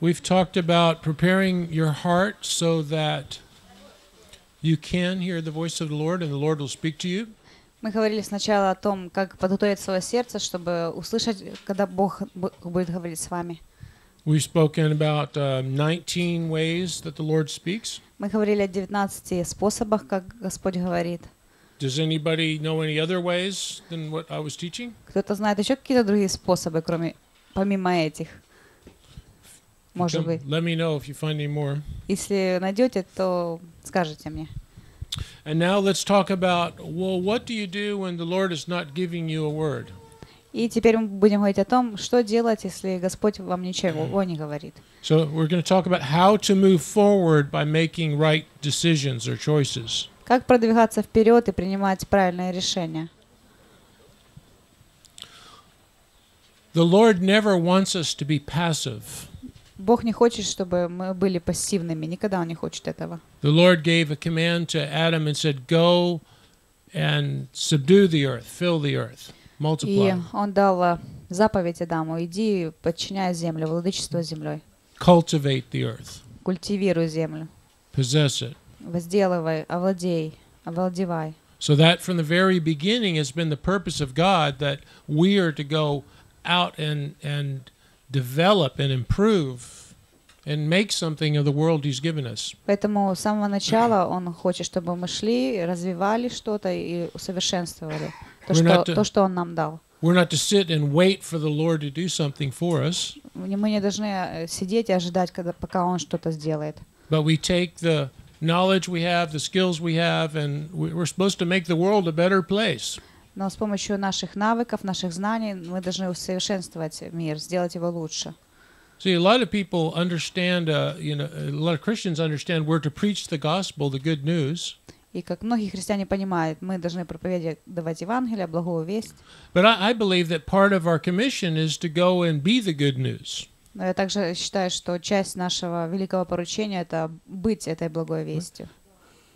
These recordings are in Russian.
We've talked about preparing your heart so that you can hear the voice of the Lord and the Lord will speak to you. Мы говорили сначала о том, как подготовить свое сердце, чтобы услышать, когда Бог бу- будет говорить с вами. We've spoken about uh, 19 ways that the Lord speaks. Мы говорили о 19 способах, как Господь говорит. Does anybody know any other ways than what I was teaching? Кто-то знает еще какие-то другие способы, кроме помимо этих? Может Come- быть. Let me know if you find any more. Если найдете, то скажите мне. And now let's talk about well, what do you do when the Lord is not giving you a word? И теперь мы будем говорить о том, что делать, если Господь вам ничего не говорит. So we're going to talk about how to move forward by making right decisions or choices. Как продвигаться вперед и принимать правильные решения. The Lord never wants us to be passive. Бог не хочет, чтобы мы были пассивными. Никогда Он не хочет этого. The Lord gave a command to Adam and said, "Go and subdue the earth, fill the earth, И multiply, Он дал а, заповедь Адаму. Иди, подчиняй землю, владычество землей. cultivate the earth, Культивируй землю. possess it." Возделывай, овладей, овладевай. So that from the very beginning has been the purpose of God that we are to go out and and develop and improve and make something of the world he's given us. Поэтому с самого начала Он хочет, чтобы мы шли, развивали что-то и усовершенствовали то, We're что, not to- то, что Он нам дал. We're not to sit and wait for the Lord to do something for us, Мы мы не должны э, сидеть и ожидать, когда, пока Он что-то сделает. but we take the knowledge we have, the skills we have, and we- we're supposed to make the world a better place. Но с помощью наших навыков, наших знаний мы должны усовершенствовать мир, сделать его лучше. See, a lot of people understand, uh, you know, a lot of Christians understand we're to preach the gospel, the good news. И как многие христиане понимают, мы должны проповедовать Евангелие, благую весть. But I, I believe that part of our commission is to go and be the good news. Но я также считаю, что часть нашего великого поручения — это быть этой благой вестью.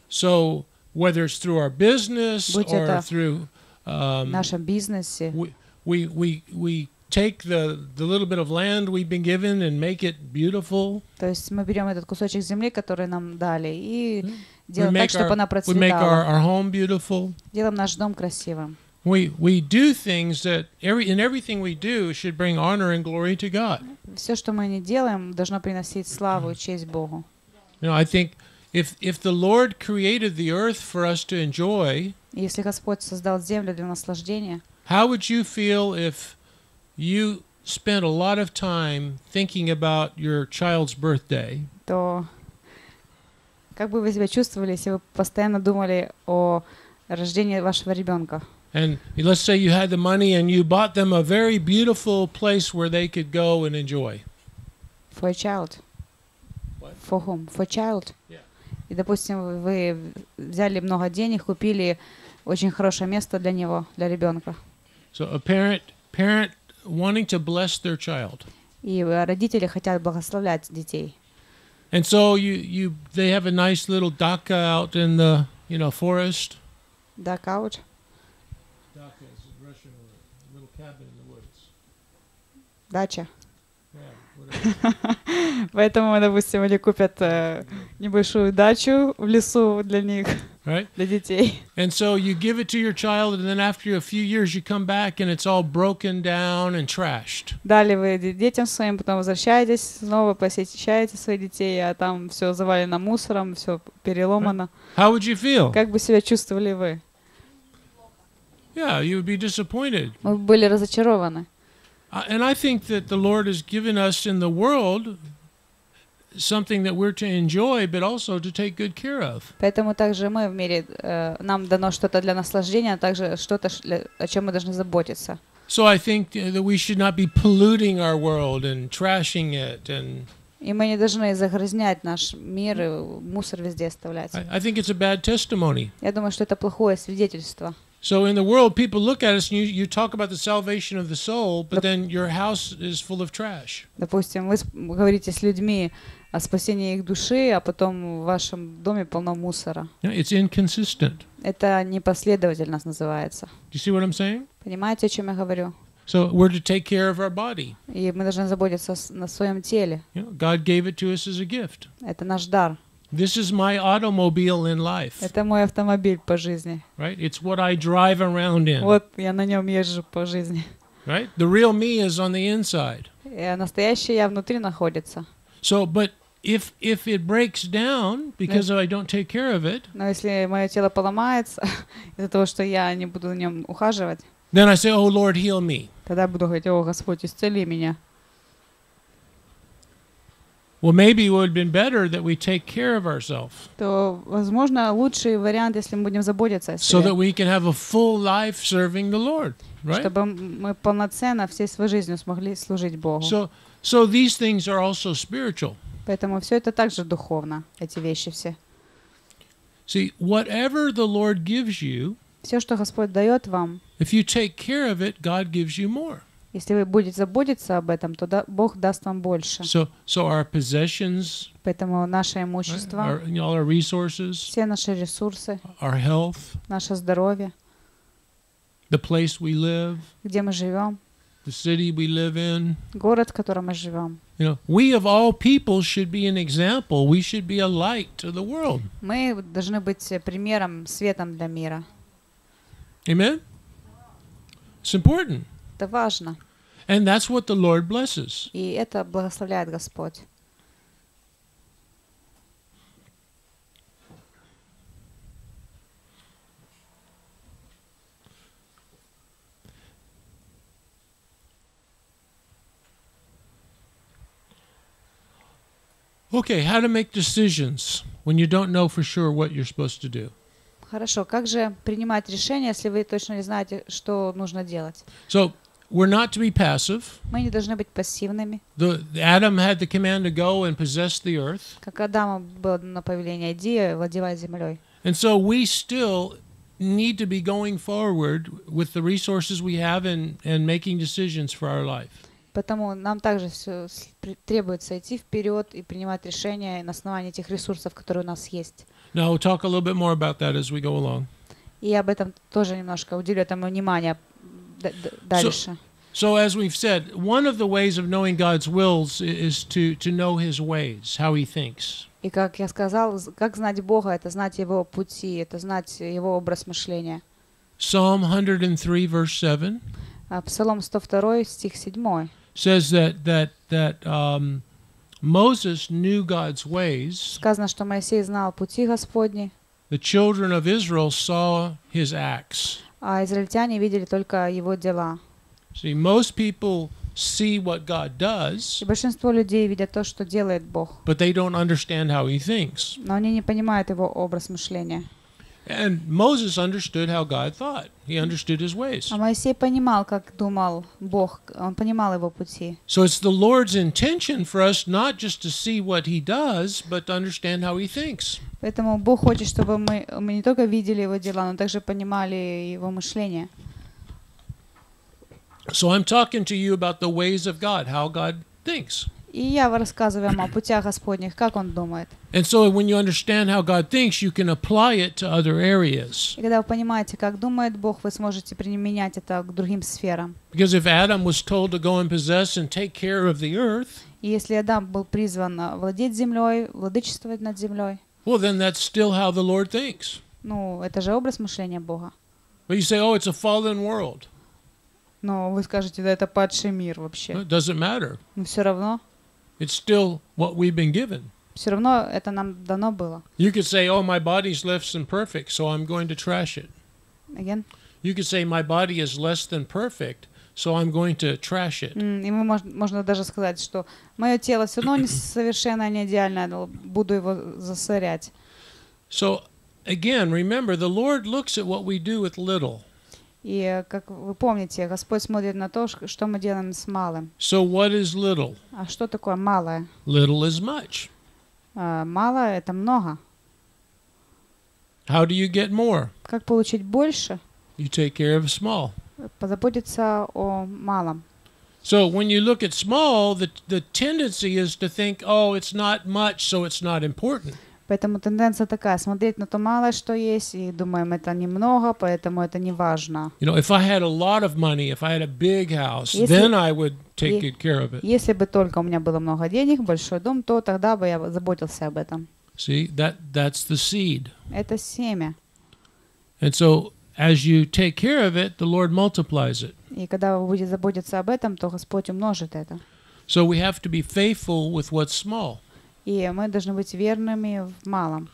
So whether it's through our business or through, um, нашем бизнесе. we, we we we take the the little bit of land we've been given and make it beautiful. То есть мы берем этот кусочек земли, который нам дали, и We делаем так, make чтобы our она we make our, процветала. our home beautiful. Делаем наш дом красивым. We we do things that every in everything we do should bring honor and glory to God. Все, что мы не делаем, должно приносить славу и честь Богу. You know, I think if if the Lord created the earth for us to enjoy, И если Господь создал землю для наслаждения, how would you feel if you spent a lot of time thinking about your child's birthday то как бы вы себя чувствовали, если вы постоянно думали о рождении вашего ребенка? and let's say you had the money and you bought them a very beautiful place where they could go and enjoy. For a child. What? For whom? For child. Yeah. И, допустим, вы- взяли много денег, купили очень хорошее место для него, для ребенка. So a parent parent wanting to bless their child. И э, родители хотят благословлять детей. And so you you they have a nice little dacha out in the, you know, forest. Да, кауч? Dacha is a Russian word, a little cabin in the woods. Дача. Поэтому, допустим, они купят э, небольшую дачу в лесу для них, right? для детей. And so you give it to your child, and then after a few years, you come back and it's all broken down and trashed. Дали вы де- детям своим, потом возвращаетесь, снова посещаете своих детей, а там все завалено мусором, все переломано. How would you feel? Как бы себя чувствовали вы? Yeah, you would be disappointed. Мы были разочарованы. Uh, and I think that the Lord has given us in the world something that we're to enjoy, but also to take good care of. Поэтому также мы в мире, э, нам дано что-то для наслаждения, а также что-то, ш- для- о чем мы должны заботиться. So I think uh, that we should not be polluting our world and trashing it. And И мы не должны загрязнять наш мир и мусор везде оставлять. I, I think it's a bad testimony. Я думаю, что это плохое свидетельство. So in the world, people look at us and you, you talk about the salvation of the soul, but then your house is full of trash. Допустим, вы с- говорите с людьми о спасении их души, а потом в вашем доме полно мусора. You know, It's inconsistent. Это непоследовательность называется. Do you see what I'm saying? Понимаете, о чем я говорю? So we're to take care of our body. И мы должны заботиться с- на своем теле. You know, God gave it to us as a gift. Это наш дар. This is my automobile in life, Это мой автомобиль по жизни. right? It's what I drive around in, Вот я на нем езжу по жизни. right? The real me is on the inside. И настоящее я внутри находится. So, but if if it breaks down because I don't take care of it, Но если мое тело поломается из-за того, что я не буду на нем ухаживать, then I say, "Oh Lord, heal me." тогда буду говорить, о, Господь, исцели меня. Well, maybe it would have been better that we take care of ourselves То, возможно, лучший вариант, если мы будем заботиться о so that себе, we can have a full life serving the Lord, right? чтобы мы полноценно всей своей жизнью смогли служить Богу. So, so these things are also spiritual. Поэтому все это также духовно, эти вещи все. See, whatever the Lord gives you, Все, что Господь дает вам, if you take care of it, God gives you more. Если вы будете заботиться об этом, то да- Бог даст вам больше. So, so our possessions, Поэтому наше имущество, our, you know, all our resources, все наши ресурсы, our health, наше здоровье, the place we live, где мы живем, the city we live in, город, в котором мы живем. you know, we of all people should be an example. We should be a light to the world. Мы должны быть примером, светом для мира. Amen? It's important. Это важно. And that's what the Lord blesses. И это благословляет Господь. Okay, how to make decisions when you don't know for sure what you're supposed to do. Хорошо, как же принимать решения, если вы точно не знаете, что нужно делать? So, we're not to be passive. Мы не должны быть пассивными. The, Adam had the command to go and possess the earth. Как Адама было на повеление «Иди, владевай землей». And so we still need to be going forward with the resources we have and, and making decisions for our life. Поэтому нам также все требуется идти вперед и принимать решения на основании этих ресурсов, которые у нас есть. Now, we'll talk a little bit more about that as we go along. И об этом тоже немножко уделю этому внимание д- д- дальше. So, as we've said, one of the ways of knowing God's wills i- is to, to know His ways, how He thinks. И как я сказал, з- как знать Бога, это знать Его пути, это знать Его образ мышления. Psalm 103, verse 7 А Псалом 102, стих 7. says that, that, that um, Moses knew God's ways, Сказано, что Моисей знал пути Господни, the children of Israel saw His acts. А израильтяне видели только Его дела. See, most people see what God does, И большинство людей видят то, что делает Бог, but they don't understand how He thinks. но они не понимают Его образ мышления. And Moses understood how God thought. He understood his ways. А Моисей понимал, как думал Бог, он понимал Его пути. So it's the Lord's intention for us not just to see what he does, but to understand how he thinks. Поэтому Бог хочет, чтобы мы, мы не только видели Его дела, но также понимали Его мышление. So I'm talking to you about the ways of God, how God thinks. И я рассказываю вам о путях Господних, как Он думает. And so when you understand how God thinks, you can apply it to other areas. И когда вы понимаете, как думает Бог, вы сможете применять это к другим сферам. Because if Adam was told to go and possess and take care of the earth, И если Адам был призван а, владеть землей, владычествовать над землей, well, then that's still how the Lord thinks. ну, это же образ мышления Бога. But you say, oh, it's a fallen world. Но вы скажете, да это падший мир вообще. It doesn't matter. Но все равно, It's still what we've been given. все равно это нам дано было. You could say, oh, my body's less than perfect, so I'm going to trash it. Again. You could say, my body is less than perfect, so I'm going to trash it. М, И мы мож- можно даже сказать, что мое тело все равно не совершенно не идеальное, но буду его засорять. So, again, remember, the Lord looks at what we do with little. И, э, как вы помните, Господь смотрит на то, что мы делаем с малым. So, what is little? А что такое малое? Little is much. А, Мало — это много. How do you get more? Как получить больше? You take care of small. Позаботиться о малом. So, when you look at small, the, the tendency is to think, oh, it's not much, so it's not important. Поэтому тенденция такая, смотреть на то малое, что есть, и думаем, это немного, поэтому это не важно. You know, if I had a lot of money, if I had a big house, Если- then I would take good care of it. Если бы только у меня было много денег, большой дом, то тогда бы я заботился об этом. See, that that's the seed. Это семя. And so as you take care of it, the Lord multiplies it. И когда вы будете заботиться об этом, то Господь умножит это. So we have to be faithful with what's small. И мы должны быть верными в малом.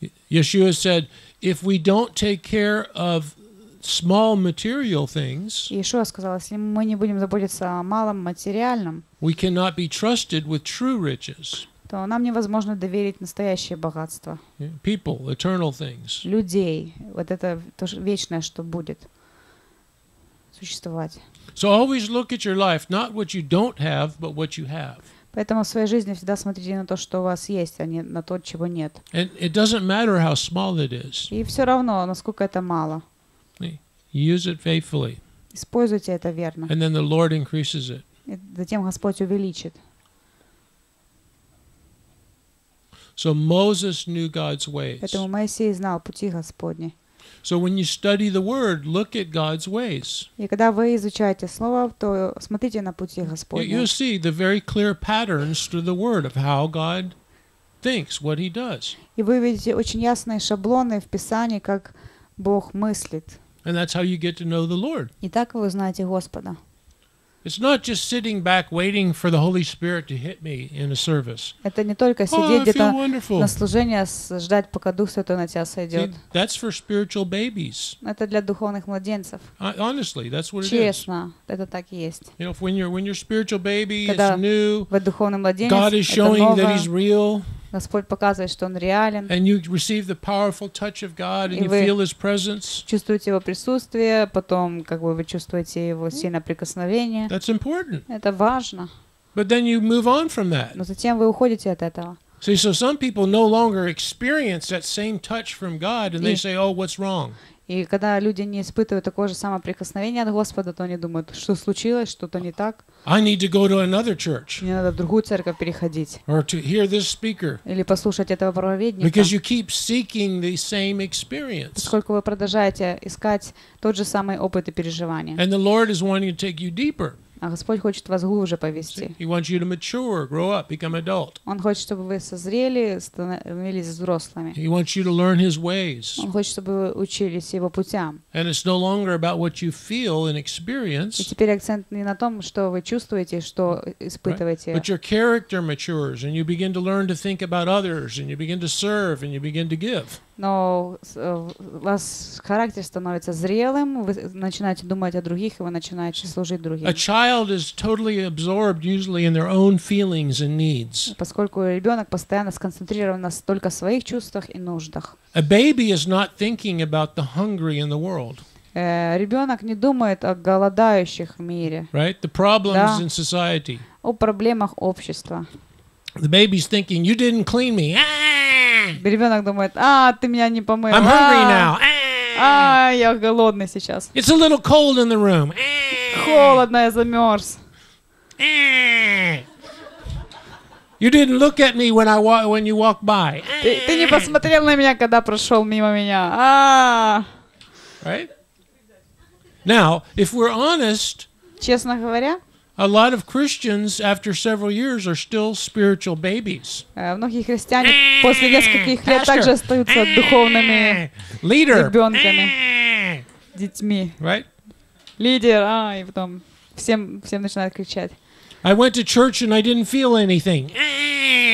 Y- Yeshua said, if we don't take care of small material things, И Ишуа сказал, если мы не будем заботиться о малом материальном, we cannot be trusted with true riches. то нам невозможно доверить настоящее богатство. Yeah, People, eternal things. Людей. Вот это то ж- вечное, что будет существовать. So always look at your life, not what you don't have, but what you have. Поэтому в своей жизни всегда смотрите на то, что у вас есть, а не на то, чего нет. And it doesn't matter how small it is. И все равно, насколько это мало. Use it faithfully, Используйте это верно. and then the Lord increases it. И затем Господь увеличит. So Moses knew God's ways. Поэтому Моисей знал пути Господни. So when you study the Word, look at God's ways. И когда вы изучаете Слово, то смотрите на пути You, Господни. you'll see the very clear patterns through the Word of how God thinks, what He does. И вы видите очень ясные шаблоны в Писании, как Бог мыслит. And that's how you get to know the Lord. И так вы узнаете Господа. It's not just sitting back waiting for the Holy Spirit to hit me in a service. Это не только Oh, сидеть I feel где-то wonderful. на служение, с- ждать, пока Дух Святой на тебя See, сойдет. that's for spiritual babies. Это для духовных младенцев. Hon- Honestly, that's what it is. Честно, это так и есть. You know, when your when your spiritual baby Когда is new, Вы духовный младенец, God is это showing that He's новое. real, Господь показывает, что Он реален. and you receive the powerful touch of God, and you feel His presence. Чувствуете Его присутствие, потом как бы вы чувствуете Его сильное прикосновение. That's important. Это важно. But then you move on from that. Но затем вы уходите от этого. See, so some people no longer experience that same touch from God, and they say, "Oh, what's wrong?" И когда люди не испытывают такое же самое прикосновение от Господа, то они думают, что случилось, что-то не так. I need to go to another church Мне надо в другую церковь переходить. or to hear this speaker Или послушать этого проповедника. because you keep seeking the same experience. Поскольку вы продолжаете искать тот же самый опыт и переживания. And the Lord is wanting to take you deeper. А Господь хочет вас глубже повести. He wants you to mature, grow up, become adult. Он хочет, чтобы вы созрели, становились взрослыми. He wants you to learn His ways. Он хочет, чтобы вы учились Его путям. And it's no longer about what you feel and И теперь акцент не на том, что вы чувствуете, что испытываете, but your character matures and you begin to learn to think about others and you begin to serve and you begin to give. Но с- э, у вас характер становится зрелым, вы начинаете думать о других, и вы начинаете служить другим. A child is totally absorbed usually in their own feelings and needs. Поскольку ребенок постоянно сконцентрирован на только своих чувствах и нуждах. A baby is not thinking about the hungry in the world, Э, ребенок не думает о голодающих в мире, right? The problems Да. in society. о проблемах общества. The baby's thinking, "You didn't clean me. Ah! Ребенок думает, а, ты меня не помыл. I'm hungry а, now. Ah! а, я голодный сейчас. It's a little cold in the room. Ah! Холодно, я замерз. Ah! You didn't look at me when I wa- when you walked by. Ты, ты не посмотрел на меня, когда прошел мимо меня. А, Right? Now, if we're honest, честно говоря, a lot of Christians after several years are still spiritual babies. э, многие христиане после нескольких лет Pastor. также остаются духовными Ah! Leader. ребенками, Ah! детьми. Right? Лидер, а, и потом всем, всем начинают кричать. I went to church and I didn't feel anything.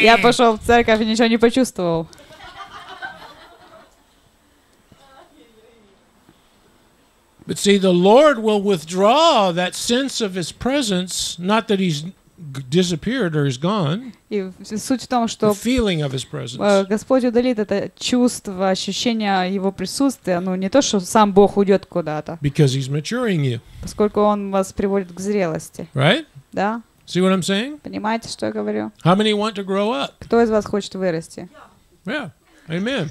Я пошел в церковь и ничего не почувствовал. But see, the Lord will withdraw that sense of His presence, not that He's g- disappeared or is gone, И в- суть в том, the что feeling of His э, presence. Господь удалит это чувство, ощущение Его присутствия. Ну, не то, что сам Бог уйдет куда-то, Because He's maturing you. поскольку Он вас приводит к зрелости. Right? Да? See what I'm saying? Понимаете, что я говорю? How many want to grow up? Кто из вас хочет вырасти? Yeah. Amen.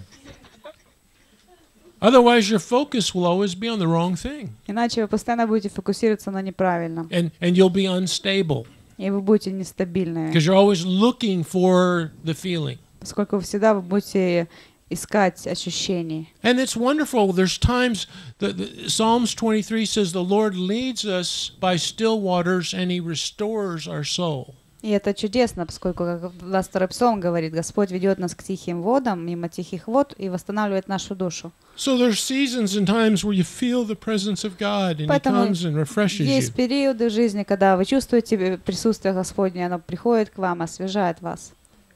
Otherwise, your focus will always be on the wrong thing. Иначе вы постоянно будете фокусироваться на неправильном. And, and you'll be unstable И вы будете нестабильны. because you're always looking for the feeling. поскольку всегда вы будете искать ощущений. And it's wonderful. There's times that the, Psalms 23 says the Lord leads us by still waters and he restores our soul. И это чудесно, поскольку, как 22 псалм говорит, Господь ведет нас к тихим водам, мимо тихих вод, и восстанавливает нашу душу. So there's seasons and times where you feel the presence of God and he Поэтому comes and refreshes Есть периоды жизни, когда вы чувствуете присутствие Господне, оно приходит к вам, освежает вас.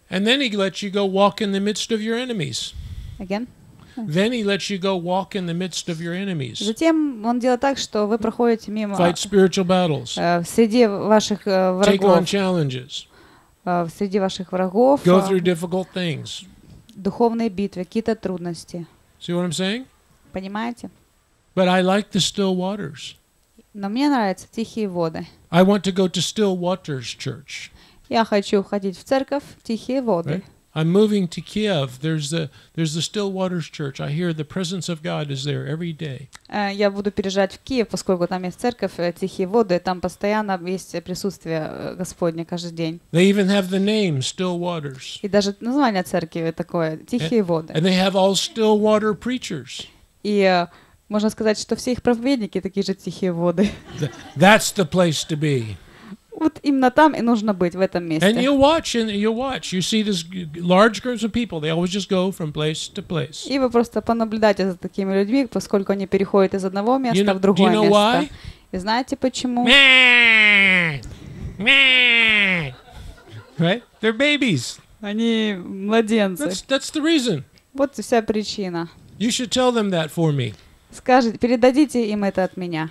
And then he lets you go walk in the midst of your enemies. Again? Then he lets you go walk in the midst of your enemies. Затем он делает так, что вы проходите мимо Fight spiritual battles. э, среди ваших э, Take on врагов, challenges. э, среди ваших врагов, Go э, through difficult things. духовные битвы, какие-то трудности. See what I'm saying? Понимаете? But I like the still waters. Но мне нравятся тихие воды. I want to go to Still Waters Church. Я хочу ходить в церковь, тихие воды. Right? I'm moving to Kiev. There's the there's the Still Waters Church. I hear the presence of God is there every day. Э, Я буду переезжать в Киев, поскольку там есть церковь, э, тихие воды, и там постоянно есть присутствие э, Господне каждый день. They even have the name Still Waters. И даже название церкви такое «Тихие воды». And they have all still water preachers. И э, можно сказать, что все их проповедники такие же тихие воды. Th- That's the place to be. Вот именно там и нужно быть, в этом And месте. you'll watch and you'll watch. You see this large groups of people. They always just go from place to place. И вы просто понаблюдайте за такими людьми, поскольку они переходят из одного You места know, в do you другое know место. why? И знаете почему? Right? They're babies. Они младенцы. That's that's the reason. Вот вся причина. You should tell them that for me. Скажите, передадите им это от меня.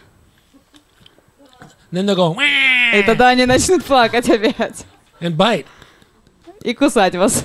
Then they'll go И тогда они начнут плакать опять. and bite. И кусать вас.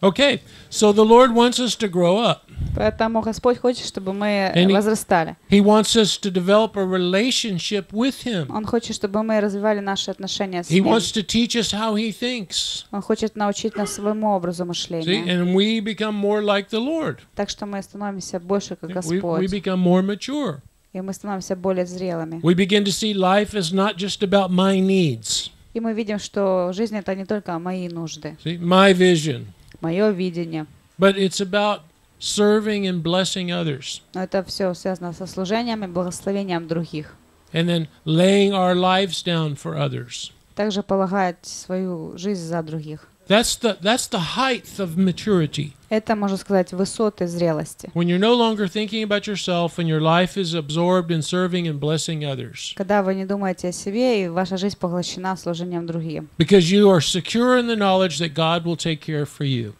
Okay, so the Lord wants us to grow up. Поэтому Господь хочет, чтобы мы And he- возрастали. He wants us to develop a relationship with Him. Он хочет, чтобы мы развивали наши отношения с He Ним. wants to teach us how He thinks. Он хочет научить нас своему образу See, мышления. and we become more like the Lord. Так что мы становимся больше как We, we Господь. become more mature. И мы становимся более зрелыми. We begin to see life as not just about my needs. И мы видим, что жизнь это не только мои нужды, See, my vision, мое видение, but it's about serving and blessing others, но это все связано со служением и благословением других. and then laying our lives down for others. Также полагать свою жизнь за других. That's the that's the height of maturity. Это, можно сказать, высоты зрелости. When you're no longer thinking about yourself and your life is absorbed in serving and blessing others. Когда вы не думаете о себе, и ваша жизнь поглощена служением другим. Because you are secure in the knowledge that God will take care for you.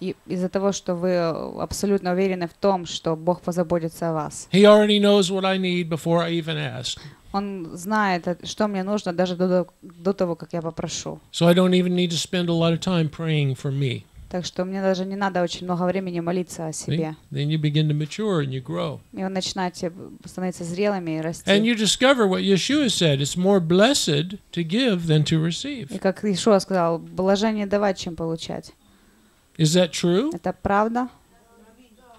И из-за того, что вы абсолютно уверены в том, что Бог позаботится о вас. He already knows what I need before I even ask. Он знает, э, что мне нужно даже до, до того, как я попрошу. So I don't even need to spend a lot of time praying for me. Так что мне даже не надо очень много времени молиться о себе. Then you begin to mature and you grow. И вы начинаете становиться зрелыми и расти. And you discover what Yeshua said it's more blessed to give than to receive. И как Ишуа сказал, блажение давать, чем получать. Is that true? Это правда?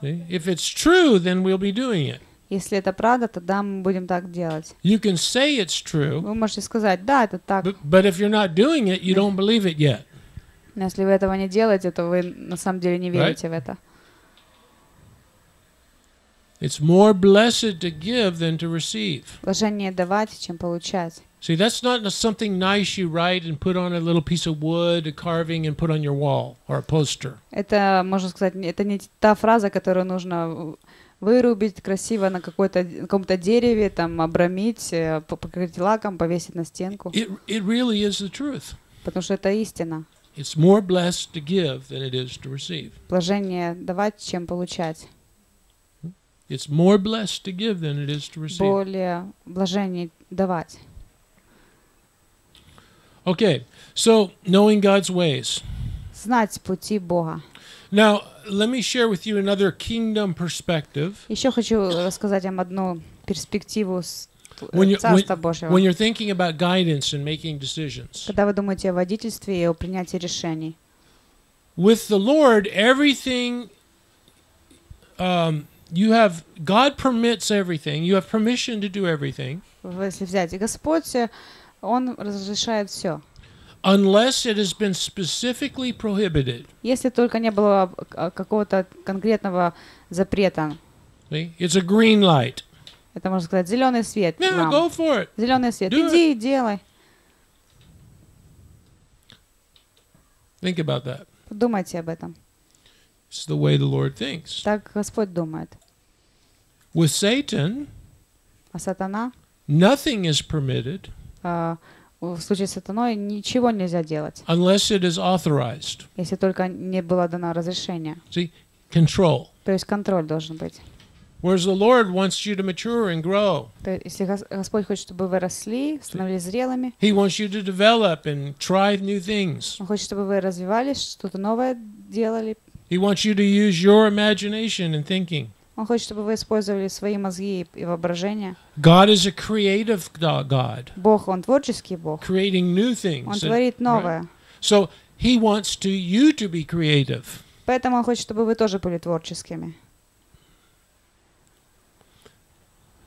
If it's true, then we'll be doing it. Если это правда, тогда мы будем так делать. You can say it's true, Вы можете сказать, да, это так. but, but if you're not doing it, you don't believe it yet. Но если вы этого не делаете, то вы на самом деле не верите в это. It's more blessed to give than to receive. Блажение давать, чем получать. See, that's not something nice you write and put on a little piece of wood, a carving, and put on your wall or a poster. Это, можно сказать, это не та фраза, которую нужно вырубить красиво на какой-то на каком-то дереве, там обрамить, э, по- покрыть лаком, повесить на стенку, It, it really is the truth. потому что это истина. It's more blessed to give than it is to receive. Блажение давать, чем получать. It's more blessed to give than it is to receive. Более блажение давать. Okay, so knowing God's ways. Знать пути Бога. Now, let me share with you another kingdom perspective. Еще хочу рассказать вам одну перспективу с When you- Царства Божьего. When you're thinking about guidance and making decisions, Когда вы думаете о водительстве и о принятии решений. with the Lord, everything um, you have, God permits everything. You have permission to do everything, В- Если взять и Господь, э, Он разрешает все. unless it has been specifically prohibited. Если только не было а, какого-то конкретного запрета. See? It's a green light. Это, можно сказать, зеленый свет. Yeah, нам. go for it. Зеленый свет. Do Иди и делай. Think about that. Подумайте об этом. It's the way the Lord thinks. Так Господь думает. With Satan, А сатана, nothing is permitted а, в случае с сатаной ничего нельзя делать, unless it is authorized. если только не было дано разрешение. See, control. То есть контроль должен быть. Whereas the Lord wants you to mature and grow. То есть, Господь хочет, чтобы вы росли, становились зрелыми, He wants you to develop and try new things. Он хочет, чтобы вы развивались, что-то новое делали. He wants you to use your imagination and thinking. Он хочет, чтобы вы использовали свои мозги и воображение. God is a creative go- God, Бог, Он творческий Бог. creating new Он things. And- творит новое. So he wants to you to be creative. Поэтому Он хочет, чтобы вы тоже были творческими.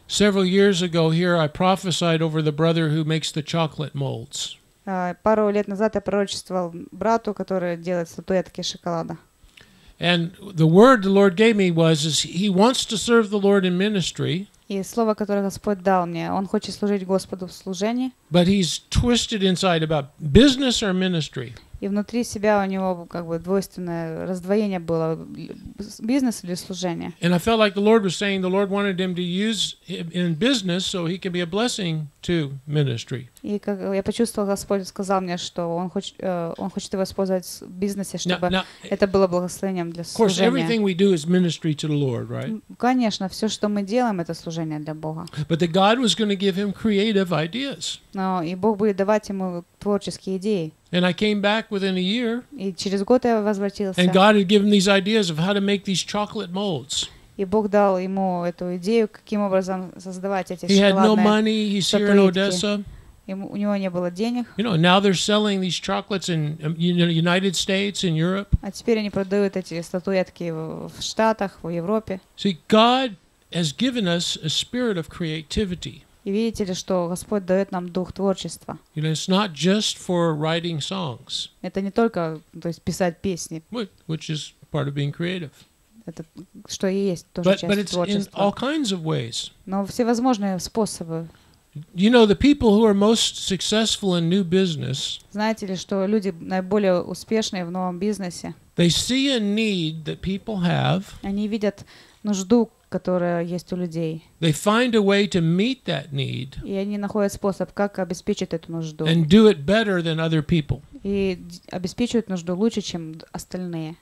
Several years ago here I prophesied over the brother who makes the chocolate molds. А, Пару лет назад я пророчествовал брату, который делает статуэтки шоколада. And the word the Lord gave me was is he wants to serve the Lord in ministry, И слово, которое Господь дал мне, Он хочет служить Господу в служении, but he's twisted inside about business or ministry. И внутри себя у него как бы двойственное раздвоение было, бизнес или служение. And I felt like the Lord was saying the Lord wanted him to use him in business so he can be a blessing to ministry. И как я почувствовал, Господь сказал мне, что Он хочет, э, он хочет его использовать в бизнесе, Now, чтобы now, это было благословением для of course, служения. everything we do is ministry to the Lord, right? Конечно, все, что мы делаем, это служение для Бога. But that God was going to give him creative ideas. Но и Бог будет давать ему творческие идеи. And I came back within a year, И через год я возвратился. and God had given these ideas of how to make these chocolate molds. И Бог дал ему эту идею, каким образом создавать эти He had no шоколадные. money. He's here in статуэтки. Odessa. Ему, у него не было денег, You know, now they're selling these chocolates in um, you know, United States and Europe. а теперь они продают эти статуэтки в, в Штатах, в Европе. See, God has given us a spirit of creativity. И видите ли, что Господь дает нам дух творчества. You know, it's not just for writing songs, Это не только то есть, писать песни, whi- which is part of being creative, это что и есть тоже but часть but it's in творчества. all kinds of ways. Но всевозможные способы. You know, the people who are most successful in new business, Знаете ли, что люди наиболее успешные в новом бизнесе, they see a need that people have. они видят нужду, которая есть у людей, They find a way to meet that need и они находят способ, как обеспечить эту нужду. and do it better than other people. И обеспечивают нужду лучше, чем остальные.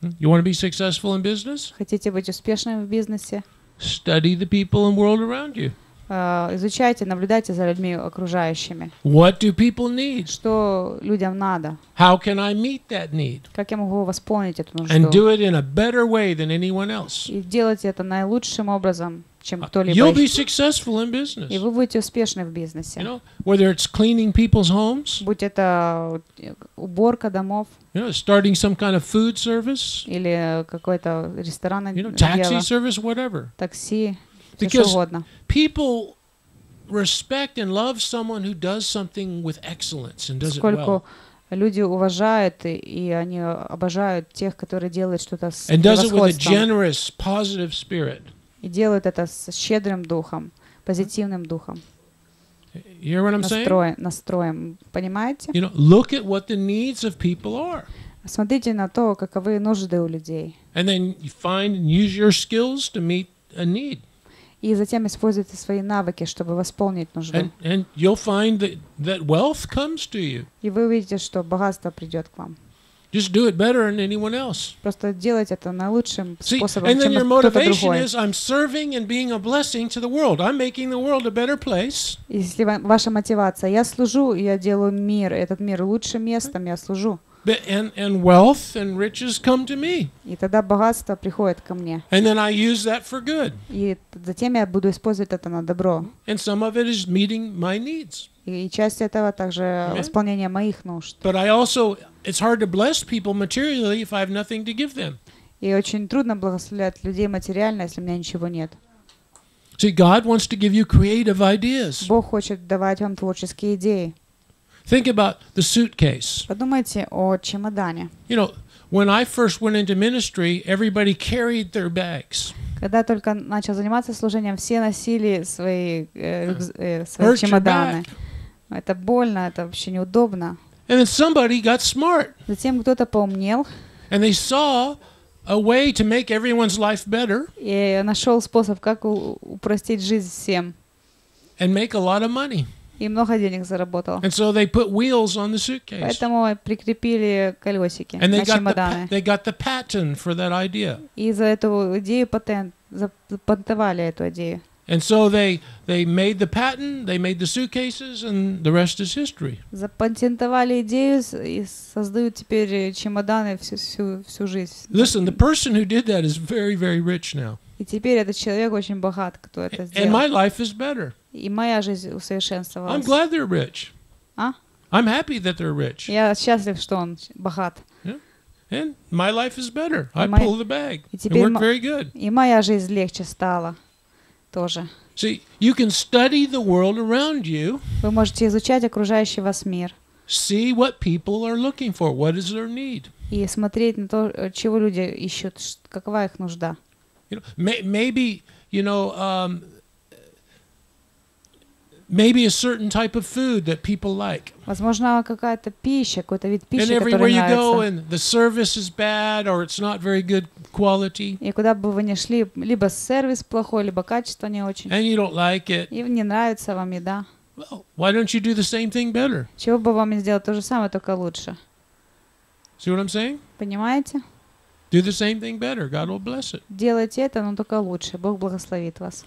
Hmm? You want to be successful in business? Хотите быть успешным в бизнесе? Study the people and world around you. А, Изучайте, наблюдайте за людьми окружающими. What do people need? Что людям надо? How can I meet that need? Как я могу восполнить эту And нужду? do it in a better way than anyone else. И делать это наилучшим образом, чем Uh, кто-либо. You'll be successful in business. И вы будете успешны в бизнесе. You know, whether it's cleaning people's homes, Будь это э, уборка домов you know, starting some kind of food service, или какой-то ресторанное you know, дело, taxi service, whatever. такси, Because people respect and love someone who does something with excellence and does it well. люди уважают и, и они обожают тех, которые делают что-то с And does it with a generous, positive spirit. И делают это с щедрым духом, позитивным духом, You hear what I'm saying? настроем, настроем. Понимаете? You know, look at what the needs of people are. Смотрите на то, каковы нужды у людей. And then you find and use your skills to meet a need. И затем используйте свои навыки, чтобы восполнить нужду. And, and you'll find that, that wealth comes to you. И вы увидите, что богатство придет к вам. Just do it better than anyone else. Просто делать это способом, and then чем your кто-то motivation другой. is I'm serving and being a blessing to the world. I'm making the world a better place. Если ва- ваша мотивация, я служу, я делаю мир, этот мир лучшим местом, я служу. And, and wealth and riches come to me. И тогда богатство приходит ко мне. And then I use that for good. И затем я буду использовать это на добро. And some of it is meeting my needs. И, и часть этого также Amen. восполнение моих нужд. But I also, it's hard to bless people materially if I have nothing to give them. И очень трудно благословлять людей материально, если у меня ничего нет. See, God wants to give you creative ideas, Бог хочет давать вам творческие идеи, Think about the suitcase. Подумайте о чемодане. You know, when I first went into ministry, everybody carried their bags. Когда только начал заниматься служением, все носили свои, э, рюкз- э, свои Hurt your чемоданы. back. Это больно, это вообще неудобно. And then somebody got smart Затем кто-то поумнел and they saw a way to make everyone's life better и нашел способ, как у- упростить жизнь всем. and make a lot of money. И много денег заработал. And so they put wheels on the suitcase. Поэтому прикрепили колесики And they на the, чемоданы. pa- they got the patent for that idea. И за эту идею патент, запатентовали эту идею. And so they, they made the patent, they made the suitcases, and the rest is history. Запатентовали идею и создают теперь э, чемоданы всю, всю, всю жизнь. Listen, the person who did that is very, very rich now. И теперь этот человек очень богат, кто это And сделал. my life is better. И моя жизнь I'm усовершенствовалась. glad they're rich. А? I'm happy that they're rich. Я счастлив, что он богат. And my life is better. I pull the bag. И It worked very good. И моя жизнь легче стала тоже. See, you can study the world around you, Вы можете изучать окружающий вас мир see what people are looking for, what is their need. и смотреть на то, э, чего люди ищут, какова их нужда. You know, may, maybe you know, um, maybe a certain type of food that people like. Возможно, какая-то пища, какой-то вид And пищи, everywhere который you go, нравится. and the service is bad or it's not very good quality, И куда бы вы ни шли, либо сервис плохой, либо качество не очень. and you don't like it. И не нравится вам еда. Well, why don't you do the same thing better? Чего бы вам не сделать то же самое, только лучше. See what I'm saying? Понимаете? Do the same thing better. God will bless it. Делайте это, но только лучше. Бог благословит вас.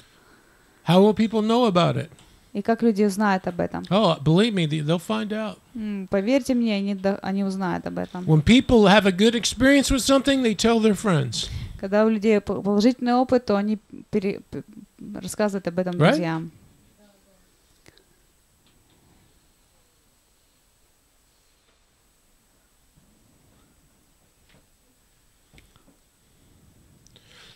How will people know about it? И как люди узнают об этом? Oh, believe me, they- they'll find out. М, Поверьте мне, они, они узнают об этом. When people have a good experience with something, they tell their friends. Когда у людей положительный опыт, то они пере- рассказывают об этом Right? друзьям.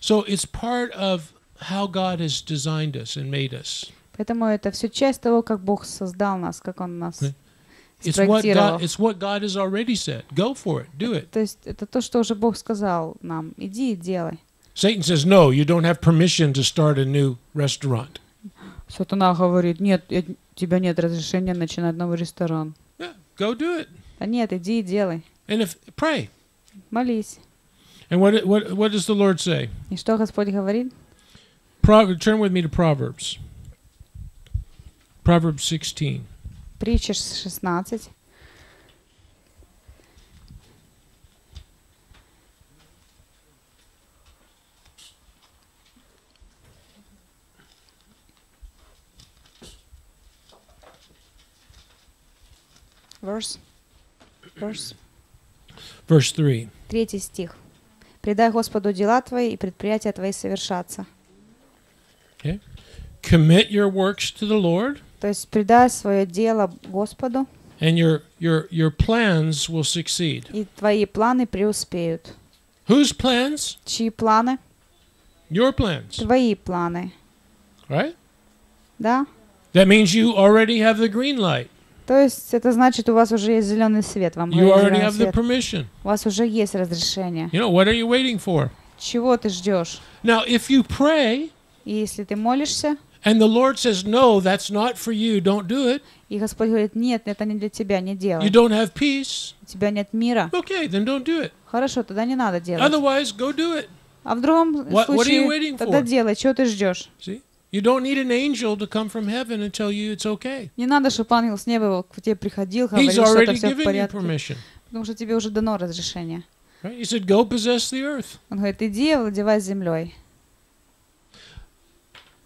So it's part of how God has designed us and made us. Поэтому это все часть того, как Бог создал нас, как Он нас. It's what спроектировал. God it's what God has already said. Go for it. Do it. То есть это то, что уже Бог сказал нам. Иди и делай. Satan says, "No, you don't have permission to start a new restaurant." Сатана говорит, нет, у тебя нет разрешения начинать новый ресторан. Yeah, go do it. Да нет, иди и делай. And if pray. Молись. And what what what does the Lord say? И что Господь говорит? Proverbs, turn with me to Proverbs. Proverbs 16. Притча 16. Verse. Verse. Verse 3. Третий стих. «Предай Господу дела твои, и предприятия твои совершатся». Commit your works to the Lord, То есть предай свое дело Господу, and your your your plans will succeed. и твои планы преуспеют. Whose plans? Чьи планы? Your plans, Твои планы. right? Да? That means you already have the green light. То есть это значит, у вас уже есть зеленый свет. Вам You already have the свет. permission. У вас уже есть разрешение. You know, what are you waiting for? Чего ты ждешь? Now, if you pray И если ты молишься, and the Lord says, "No, that's not for you. Don't do it." и Господь говорит, нет, это не для тебя, не You делай. don't have peace. У тебя нет мира. Okay, then don't do it. Хорошо, тогда не надо делать. Otherwise, go do it. А в другом What- what are you waiting случае, тогда for? делай, чего ты ждешь? See? You don't need an angel to come from heaven and tell you it's okay. Не надо, чтобы ангел с неба к тебе приходил, говорил, что это все в порядке. Потому что тебе уже дано разрешение. He said, "Go possess the earth." Он говорит, иди, овладевай землей.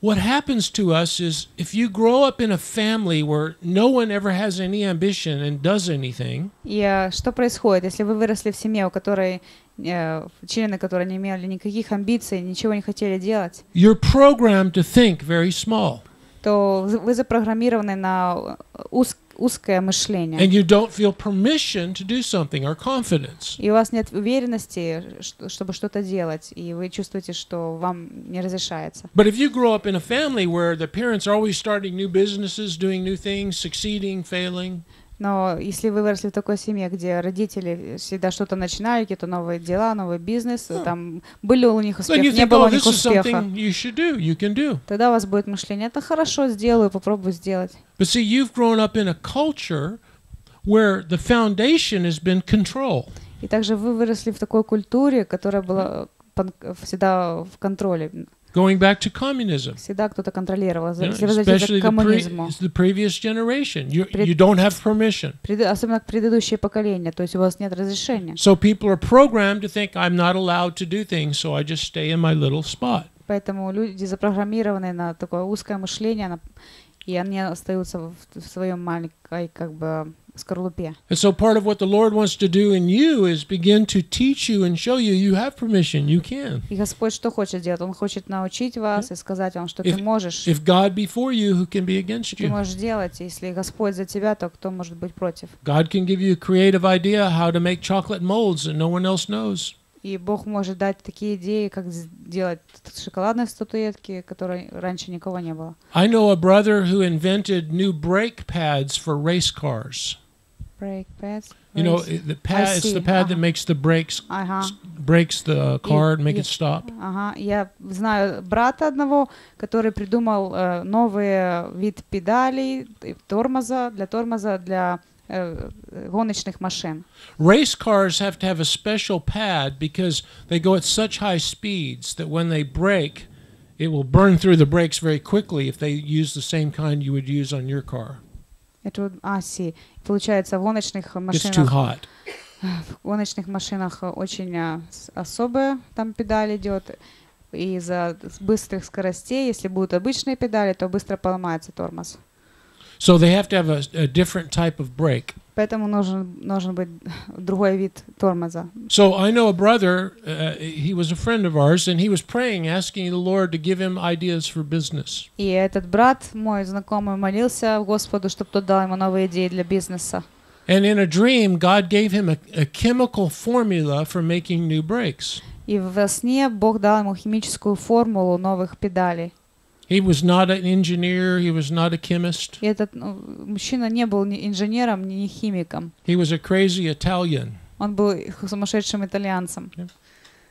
What happens to us is if you grow up in a family where no one ever has any ambition and does anything, И э, что происходит, если вы выросли в семье, у которой э, члены, которые не имели никаких амбиций, ничего не хотели делать, you're programmed to think very small То вы запрограммированы на э, уз- узкое мышление. and you don't feel permission to do something or confidence. И у вас нет уверенности, что- чтобы что-то делать, и вы чувствуете, что вам не разрешается. But if you grow up in a family where the parents are always starting new businesses, doing new things, succeeding, failing, Но если вы выросли в такой семье, где родители всегда что-то начинали, какие-то новые дела, новый бизнес, Yeah. там были у них успех, you не think, было oh, у них успеха, you do, you тогда у вас будет мышление, это хорошо, сделаю, попробую сделать. But see, you've grown up in a culture where the foundation has been control. И также вы выросли в такой культуре, которая была всегда в контроле, Going back to communism. всегда кто-то контролировал. Если возвращаться especially к коммунизму, the previous generation. You, you don't have permission. особенно предыдущее поколение, то есть у вас нет разрешения. So people are programmed to think I'm not allowed to do things, so I just stay in my little spot. Поэтому люди запрограммированы на такое узкое мышление, и они остаются в своем маленькой как бы скорлупе. And so part of what the Lord wants to do in you is begin to teach you and show you you have permission, you can. И Господь что хочет сделать? Он хочет научить вас и сказать вам, что If- ты можешь. If God be for you, who can be against Ты you? можешь делать, если Господь за тебя, то кто может быть против? God can give you a creative idea how to make chocolate molds that no one else knows. И Бог может дать такие идеи, как сделать шоколадные статуэтки, которые раньше никого не было. I know a brother who invented new brake pads for race cars. Brake pads. You know, the pad, it's the pad that Uh-huh. makes the brakes, Ага. breaks the car and make it stop. Ага, я знаю брата одного, который придумал э, новый вид педалей, тормоза, для тормоза для гоночных машин. Race cars have to have a special pad because they go at such high speeds that when they brake, it will burn through the brakes very quickly if they use the same kind you would use on your car. Это вот Аси. Получается, в гоночных It's too машинах, hot. в гоночных машинах очень а, особая там педаль идет. И из-за быстрых скоростей, если будут обычные педали, то быстро поломается тормоз. So they have to have a, a different type of brake. Поэтому нужен, должен быть другой вид тормоза. So I know a brother, uh, he was a friend of ours, and he was praying, asking the Lord to give him ideas for business. И этот брат, мой знакомый, молился Господу, чтобы тот дал ему новые идеи для бизнеса. And in a dream, God gave him a, a chemical formula for making new brakes. И во сне Бог дал ему химическую формулу новых педалей. He was not an engineer, he was not a chemist. И этот ну, мужчина не был ни инженером, ни химиком. He was a crazy Italian. Он был сумасшедшим итальянцем.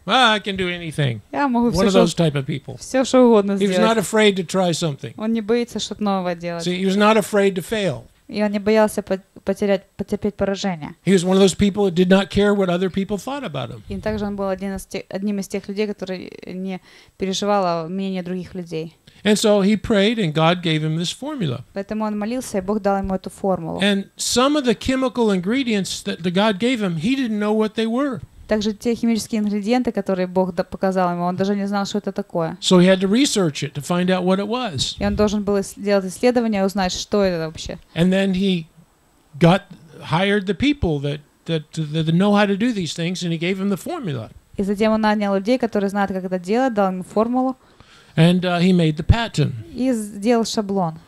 Ah, I can do anything. Я могу One все, of что, those type of people. все, что угодно He was not сделать. afraid to try something. Он не боится что-то новое делать. See, he was not afraid to fail. И он не боялся по- потерять, потерпеть поражение. He was one of those people that did not care what other people thought about him. И также он был один из тех- одним из тех людей, который не переживал о мнении других людей. And so he prayed, and God gave him this formula. Поэтому он молился, и Бог дал ему эту формулу. And some of the chemical ingredients that the God gave him, he didn't know what they were. Также те химические ингредиенты, которые Бог да- показал ему, он даже не знал, что это такое. So he had to research it to find out what it was. И он должен был ис- делать исследования и узнать, что это вообще. And then he got hired the people that, that, that know how to do these things, and he gave them the formula. И затем он нанял людей, которые знают, как это делать, дал ему формулу And uh, he made the patent. и сделал шаблон.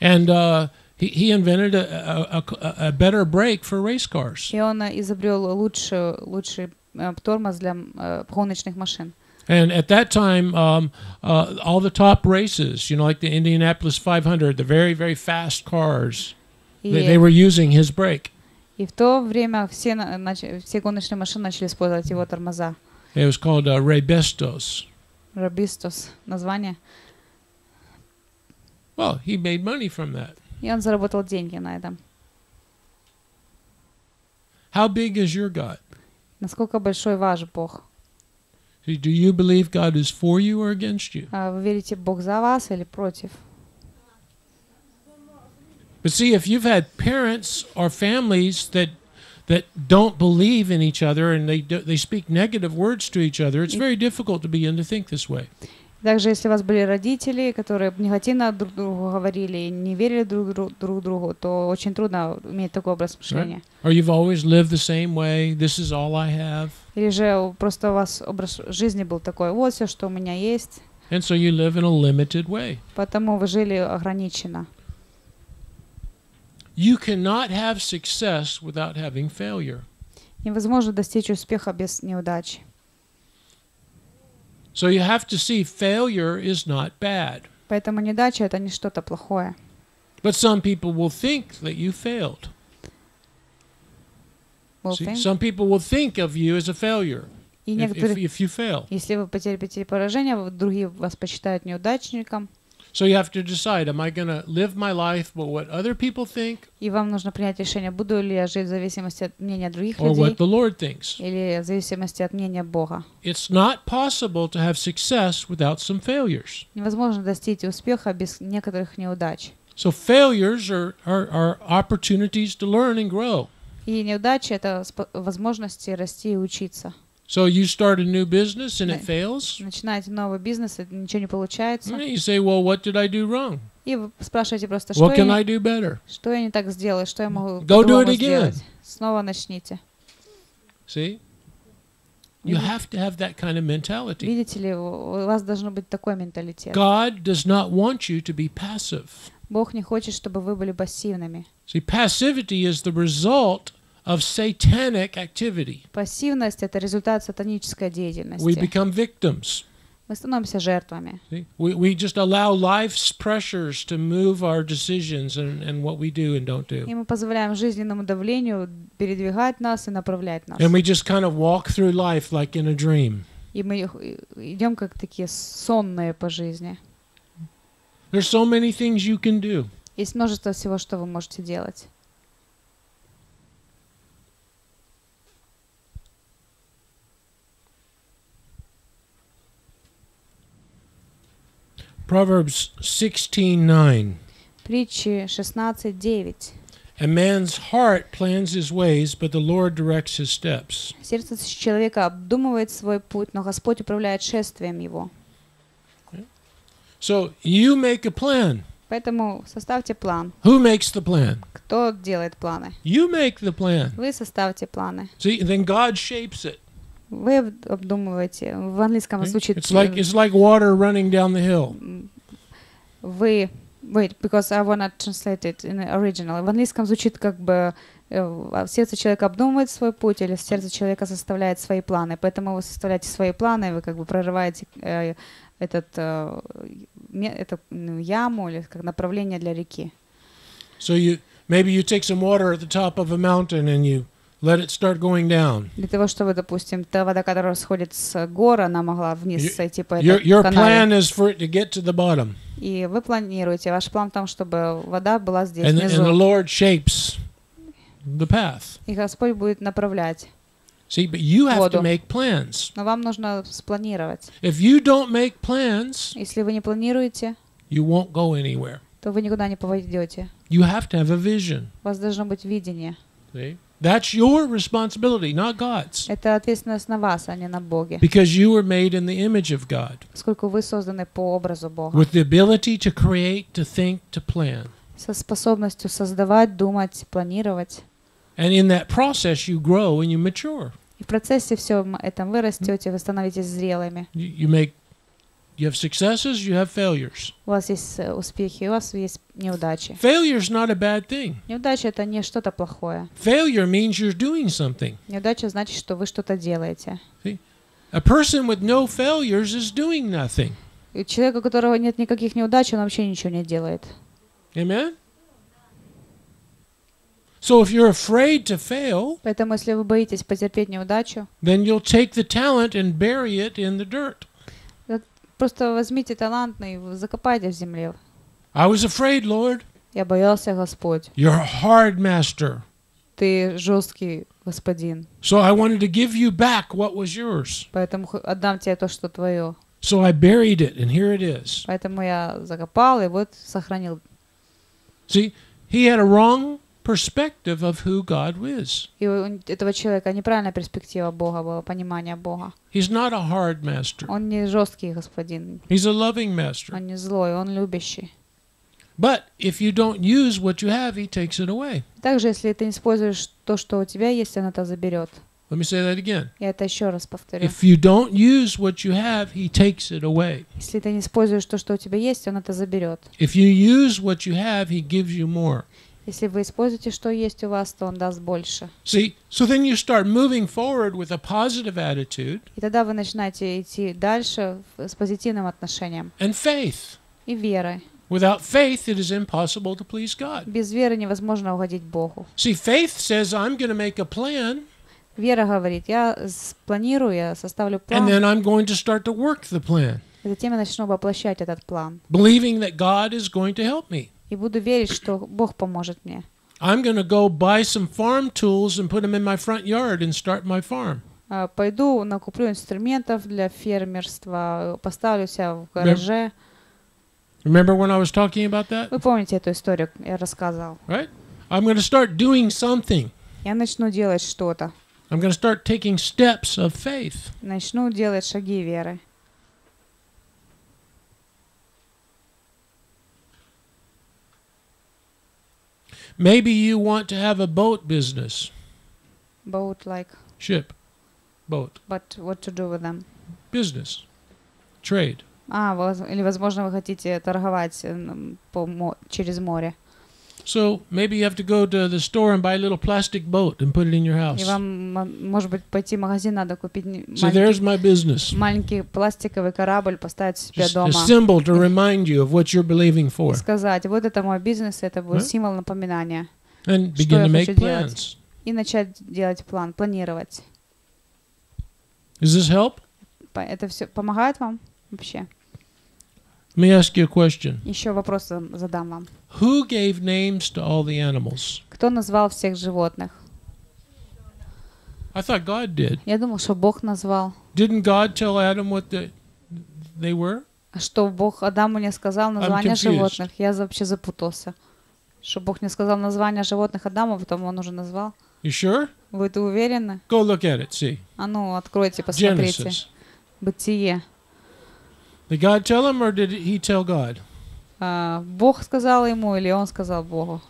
And uh, he, he invented a, a, a, a better brake for race cars. И он э, изобрел лучший, лучший э, тормоз для э, гоночных машин. And at that time, um, uh, all the top races, you know, like the Indianapolis 500, the very, very fast cars, И, they, they were using his brake. и в то время все, на- нач- все гоночные машины начали использовать его тормоза. It was called uh, Rebestos. Робистос название. Well, he made money from that. И он заработал деньги на этом. How big is your God? Насколько большой ваш Бог? Do you believe God is for you or against you? А Вы верите, Бог за вас или против? But see, if you've had parents or families that that don't believe in each other and they do, they speak negative words to each other, it's very difficult to begin to think this way. Также, если у вас были родители, которые негативно друг другу говорили и не верили друг, друг, друг другу, то очень трудно иметь такой образ мышления. Or you've always lived the same way. This is all I have, Или же просто у вас образ жизни был такой, вот все, что у меня есть, and so you live in a limited way. потому вы жили ограниченно. You cannot have success without having failure. Невозможно достичь успеха без неудачи. So you have to see failure is not bad. Поэтому неудача — это не что-то плохое. But some people will think that you failed. will See, think. some people will think of you as a failure И if, if, некоторые, if you fail. если вы потерпите поражение, вы- другие вас почитают неудачником, So you have to decide: Am I going to live my life by what other people think, и вам нужно принять решение, буду ли я жить в зависимости от мнения других or людей what the Lord thinks? или в зависимости от мнения Бога. It's not possible to have success without some failures. Невозможно достичь успеха без некоторых неудач. So failures are, are, are opportunities to learn and grow. И неудачи — это спо- возможности расти и учиться. So you start a new business and it Right. fails. Начинаете новый бизнес, и ничего не получается. You say, well, what did I do wrong? И вы спрашиваете просто, что What я, can не- I do better? что я не так сделал, что я могу Go do по-другому it again. сделать. Снова начните. See? You have to have that kind of mentality. Видите ли, у у вас должен быть такой менталитет. God does not want you to be passive. Бог не хочет, чтобы вы были пассивными. See, passivity is the result of satanic activity. Пассивность — это результат сатанической We деятельности. become victims. Мы становимся жертвами. See? We, we just allow life's pressures to move our decisions and, and what we do and don't do. И мы позволяем жизненному давлению передвигать нас и направлять нас. And we just kind of walk through life like in a dream. И мы их- идем как такие сонные по жизни. There's so many things you can do. Есть множество всего, что вы можете делать. Proverbs 16:9. Притчи 16.9. A man's heart plans his ways, but the Lord directs his steps. Сердце человека обдумывает свой путь, но Господь управляет шествием его. So you make a plan. Поэтому составьте план. Who makes the plan? Кто делает планы? You make the plan. Вы составьте планы. See, and then God shapes it. Вы об- обдумываете. В английском звучит... It's like it's like water running down the hill. Вы... Wait, because I wanna translate it in original. В английском звучит как бы э, а сердце человека обдумывает свой путь, или сердце человека составляет свои планы. Поэтому вы составляете свои планы, вы как бы прорываете э, этот, э, эту ну, яму или как направление для реки. So you maybe you take some water at the top of a mountain and you let it start going down. Для того, чтобы, допустим, та вода, которая сходит с гор, она могла вниз Your- сойти по Your этой your канаве. plan is for it to get to the bottom, И вы планируете, ваш план в том, чтобы вода была здесь, and, and the внизу. Lord shapes the path. И Господь будет направлять. See, but you have to make plans. Но вам нужно спланировать. If you don't make plans, Если вы не планируете, you won't go anywhere. то вы никуда не поведете. You have to have a vision. У вас должно быть видение. See? That's your responsibility, not God's. Это ответственность на вас, а не на Боге. Because you were made in the image of God, Поскольку вы созданы по образу Бога. with the ability to create, to think, to plan. Со способностью создавать, думать, планировать. And in that process, you grow and you mature. И в процессе всем этом вы растете, вы становитесь зрелыми. You, you make, you have successes, you have failures. У вас есть э, успехи, у вас есть неудачи. Failure is not a bad thing. Неудача это не что-то плохое. Failure means you're doing something. Неудача значит, что вы что-то делаете. A person with no failures is doing nothing. И человек, у которого нет никаких неудач, он вообще ничего не делает. Amen? So if you're afraid to fail, Поэтому, если вы боитесь потерпеть неудачу, then you'll take the talent and bury it in the dirt. Просто возьмите талант и закопайте в земле. I was afraid, Lord. Я боялся, Господь. You're a hard master. Ты жесткий господин. So I wanted to give you back what was yours. Поэтому отдам тебе то, что твое. So I buried it, and here it is. Поэтому я закопал и вот сохранил. See, he had a wrong perspective of who God is. И у этого человека неправильная перспектива Бога была, понимание Бога. He's not a hard master. Он не жесткий господин, He's a loving master. он не злой, он любящий. But if you don't use what you have, he takes it away. Также, если ты не используешь то, что у тебя есть, он это заберет. Let me say that again. Я это еще раз повторю. If you don't use what you have, he takes it away. Если ты не используешь то, что у тебя есть, он это заберет. If you use what you have, he gives you more. Если вы используете, что есть у вас, то он даст больше. See, so then you start moving forward with a positive attitude И тогда вы начинаете идти дальше с позитивным отношением and faith. и верой. Without faith, it is impossible to please God. Без веры невозможно угодить Богу. See, faith says, I'm going to make a plan Вера говорит, я спланирую, я составлю and план, then I'm going to start to work the plan, и затем я начну воплощать этот план. believing that God is going to help me. И буду верить, что Бог поможет мне. I'm going to go buy some farm tools and put them in my front yard and start my farm. А, Пойду, накуплю инструментов для фермерства, поставлю себя в гараже. Remember when I was talking about that? Вы помните эту историю, я рассказывал. Right? I'm going to start doing something. Я начну делать что-то, I'm going to start taking steps of faith. начну делать шаги веры. Maybe you want to have a boat business, Boat like, ship, boat, but what to do with them? business, trade. А, воз- или, возможно, вы хотите торговать э, м, по мо- через море. So maybe you have to go to the store and buy a little plastic boat and put it in your house. И вам, м, может быть, пойти в магазин, надо купить не- So there's маленький, my business. маленький пластиковый корабль, поставить себе Just a дома. symbol to remind you of what you're believing И for. сказать, вот это мой бизнес, это будет Да? символ напоминания. And Что begin я to make хочу делать? plans. И начать делать план, планировать. Does this help? По- Это все помогает вам вообще? Let me ask you a question. Еще вопрос задам вам. Who gave names to all the animals? Кто назвал всех животных? I thought God did. Я думал, что Бог назвал. Didn't God tell Adam what the, they were? А что Бог Адаму не сказал название животных? Я вообще запутался. Что Бог не сказал название животных Адаму, потом он уже назвал. You sure? Вы это уверены? Go look at it. See. А ну, откройте, посмотрите. Genesis. Бытие. Did God tell him or did he tell God? А, Бог сказал ему или он сказал Богу?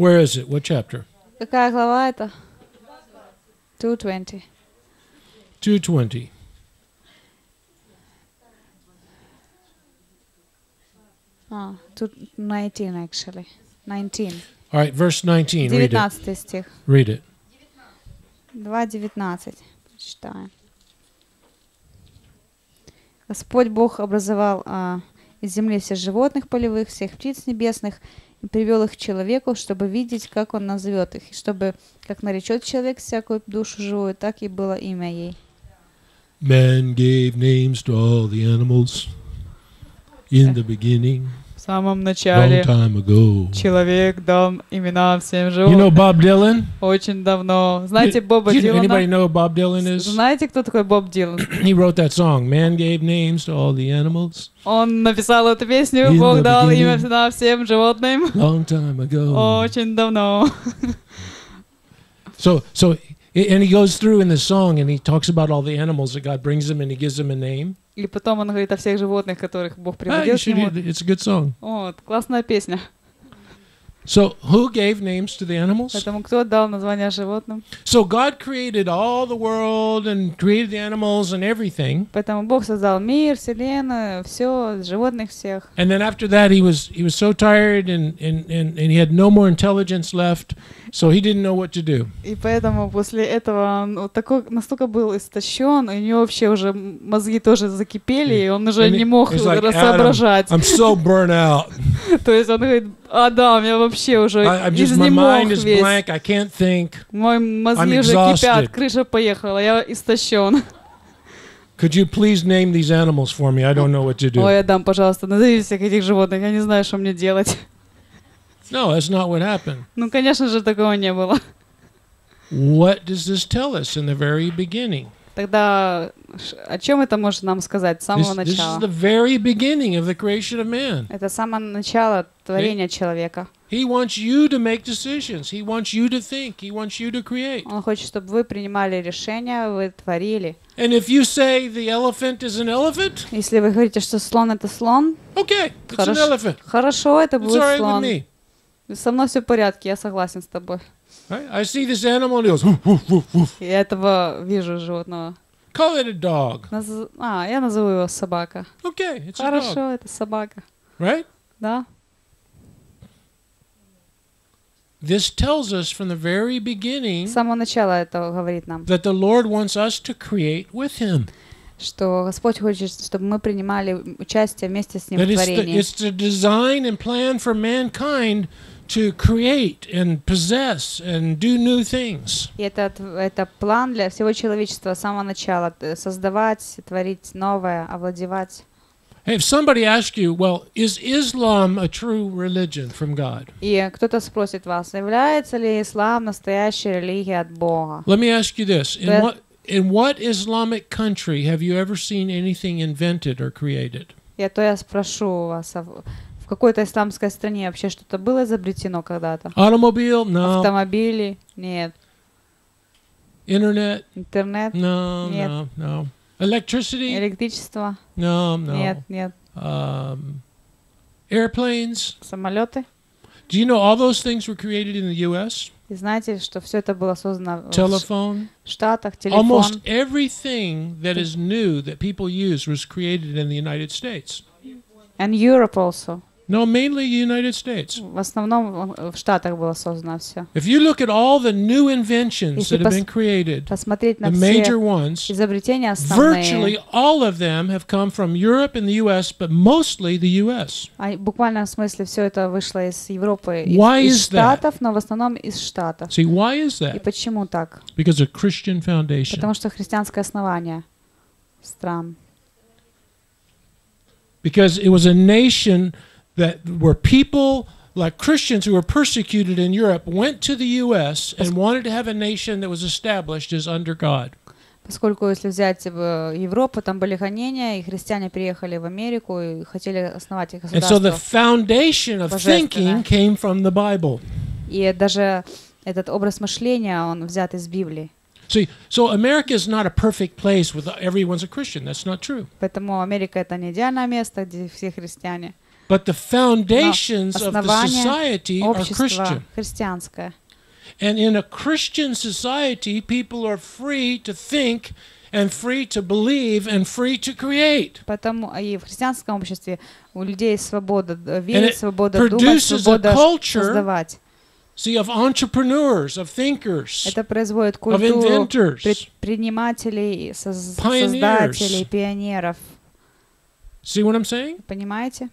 Where is it? What chapter? Какая глава это? 220. 220. А, тут 19 actually. 19. All right, verse 19. Read it. 19 стих. Read it. 2.19. Читаем. Господь Бог образовал а, из земли всех животных полевых, всех птиц небесных, привел их к человеку, чтобы видеть, как он назовет их, и чтобы, как наречет человек всякую душу живую, так и было имя ей. Man gave names to all the animals in the beginning, самом long начале time ago. человек дал имена всем You животным know Bob Dylan? очень давно. Знаете Боба You- anybody Дилана? know who Bob Dylan is? Знаете, кто такой Боб Дилан? He wrote that song, Man Gave Names to All the Animals, Он написал эту песню, In Бог the дал имя beginning. всегда всем животным. long time ago. Очень давно. So, so, and he goes through in the song and he talks about all the animals that God brings him and he gives them a name. И потом он говорит о всех животных, которых Бог Ah, приводил you к нему. it's a good song. Вот, классная песня. So, who gave names to the animals? Поэтому кто дал название животным? So, God created all the world and created the animals and everything. Поэтому Бог создал мир, вселенную, все, животных всех. And then after that, he was he was so tired and, and, and, and he had no more intelligence left, so he didn't know what to do. И поэтому после этого он такой, настолько был истощен, и у него вообще уже мозги тоже закипели, и он уже не мог соображать. I'm so burnt out. То есть он говорит, Адам, я вообще уже I, just изнемог весь. blank. I can't think. Мой мозги I'm уже exhausted. кипят, крыша поехала, я истощен. Could you please name these animals for me? I don't know what to do. Ой, Адам, пожалуйста, назови всех этих животных, я не знаю, что мне делать. No, that's not what happened. Ну, конечно же, такого не было. What does this tell us in the very beginning? Тогда о чем это может нам сказать с This, самого this is начала? the very beginning of the creation of man. Это самое начало творения человека. He wants you to make decisions. He wants you to think. He wants you to create. Он хочет, чтобы вы принимали решения, вы творили. And if you say the elephant is an elephant, Если вы говорите, что слон это слон, okay, it's an Хорошо. elephant. хорошо, это It's будет right with слон. me. Со мной все в порядке, я согласен с тобой. I see this animal and he goes, woof, woof, woof. Я этого вижу животного. Call it a dog. Наз- А, я назову его собака. Okay, it's a dog, Хорошо, это собака. right? Да? This tells us from the very С beginning самого начала это говорит нам, that the Lord wants us to create with Him. что Господь хочет, чтобы мы принимали участие вместе с Ним That в it's the, творении. it's the design and plan for mankind to create and possess and do new things. И это, т- это план для всего человечества с самого начала. т- Создавать, творить новое, овладевать. Hey, if somebody asks you, well, is Islam a true religion from God? И кто-то спросит вас, является ли ислам настоящей религией от Бога? Let me ask you this: in That- what in what Islamic country have you ever seen anything invented or created? И то я спрошу вас, а в в Какой-то исламской стране вообще что-то было изобретено когда-то? Automobile? No. Автомобили? Нет. Internet? Интернет? No, Нет. no, no. Electricity? Электричество? No, no. Нет, нет. Um, airplanes? Самолеты? Do you know all those things were created in the U.S.? И знаете, что все это было создано в Telephone? Штатах, телефон. Almost everything that is new that people use was created in the United States. And Europe also. No, mainly the United States. В основном в в Штатах было создано все. If you look at all the new inventions Если that have пос- been created, Посмотреть the на major все ones, изобретения virtually основные, all of them have come from Europe and the U.S., but mostly the U.S. а в буквальном смысле все это вышло из Европы, из, Why из is that? Штатов, но в основном из Штатов. See, why is И that? почему так? Because of Christian foundation. Потому что христианское основание стран. Because it was a nation that where people like Christians who were persecuted in Europe went to the U.S. and wanted to have a nation that was established as under God. Поскольку, если взять э, Европу, там были гонения, и христиане приехали в Америку и хотели основать их And so the государство. foundation of thinking Божественно. came from the Bible. И даже этот образ мышления, он взят из Библии. See, so America is not a perfect place with everyone's a Christian. That's not true. Поэтому Америка это не идеальное место, где все христиане. But the foundations of the основание society are Общество Christian. христианское. And in a Christian society, people are free to think and free to believe and free to create. Поэтому и в христианском обществе у людей свобода д- And верить, it свобода думать, produces a свобода culture, создавать. see, of entrepreneurs, of thinkers, Это производит of культуру inventors. предпринимателей, соз- Pioneers. создателей, пионеров. See what I'm saying? Понимаете?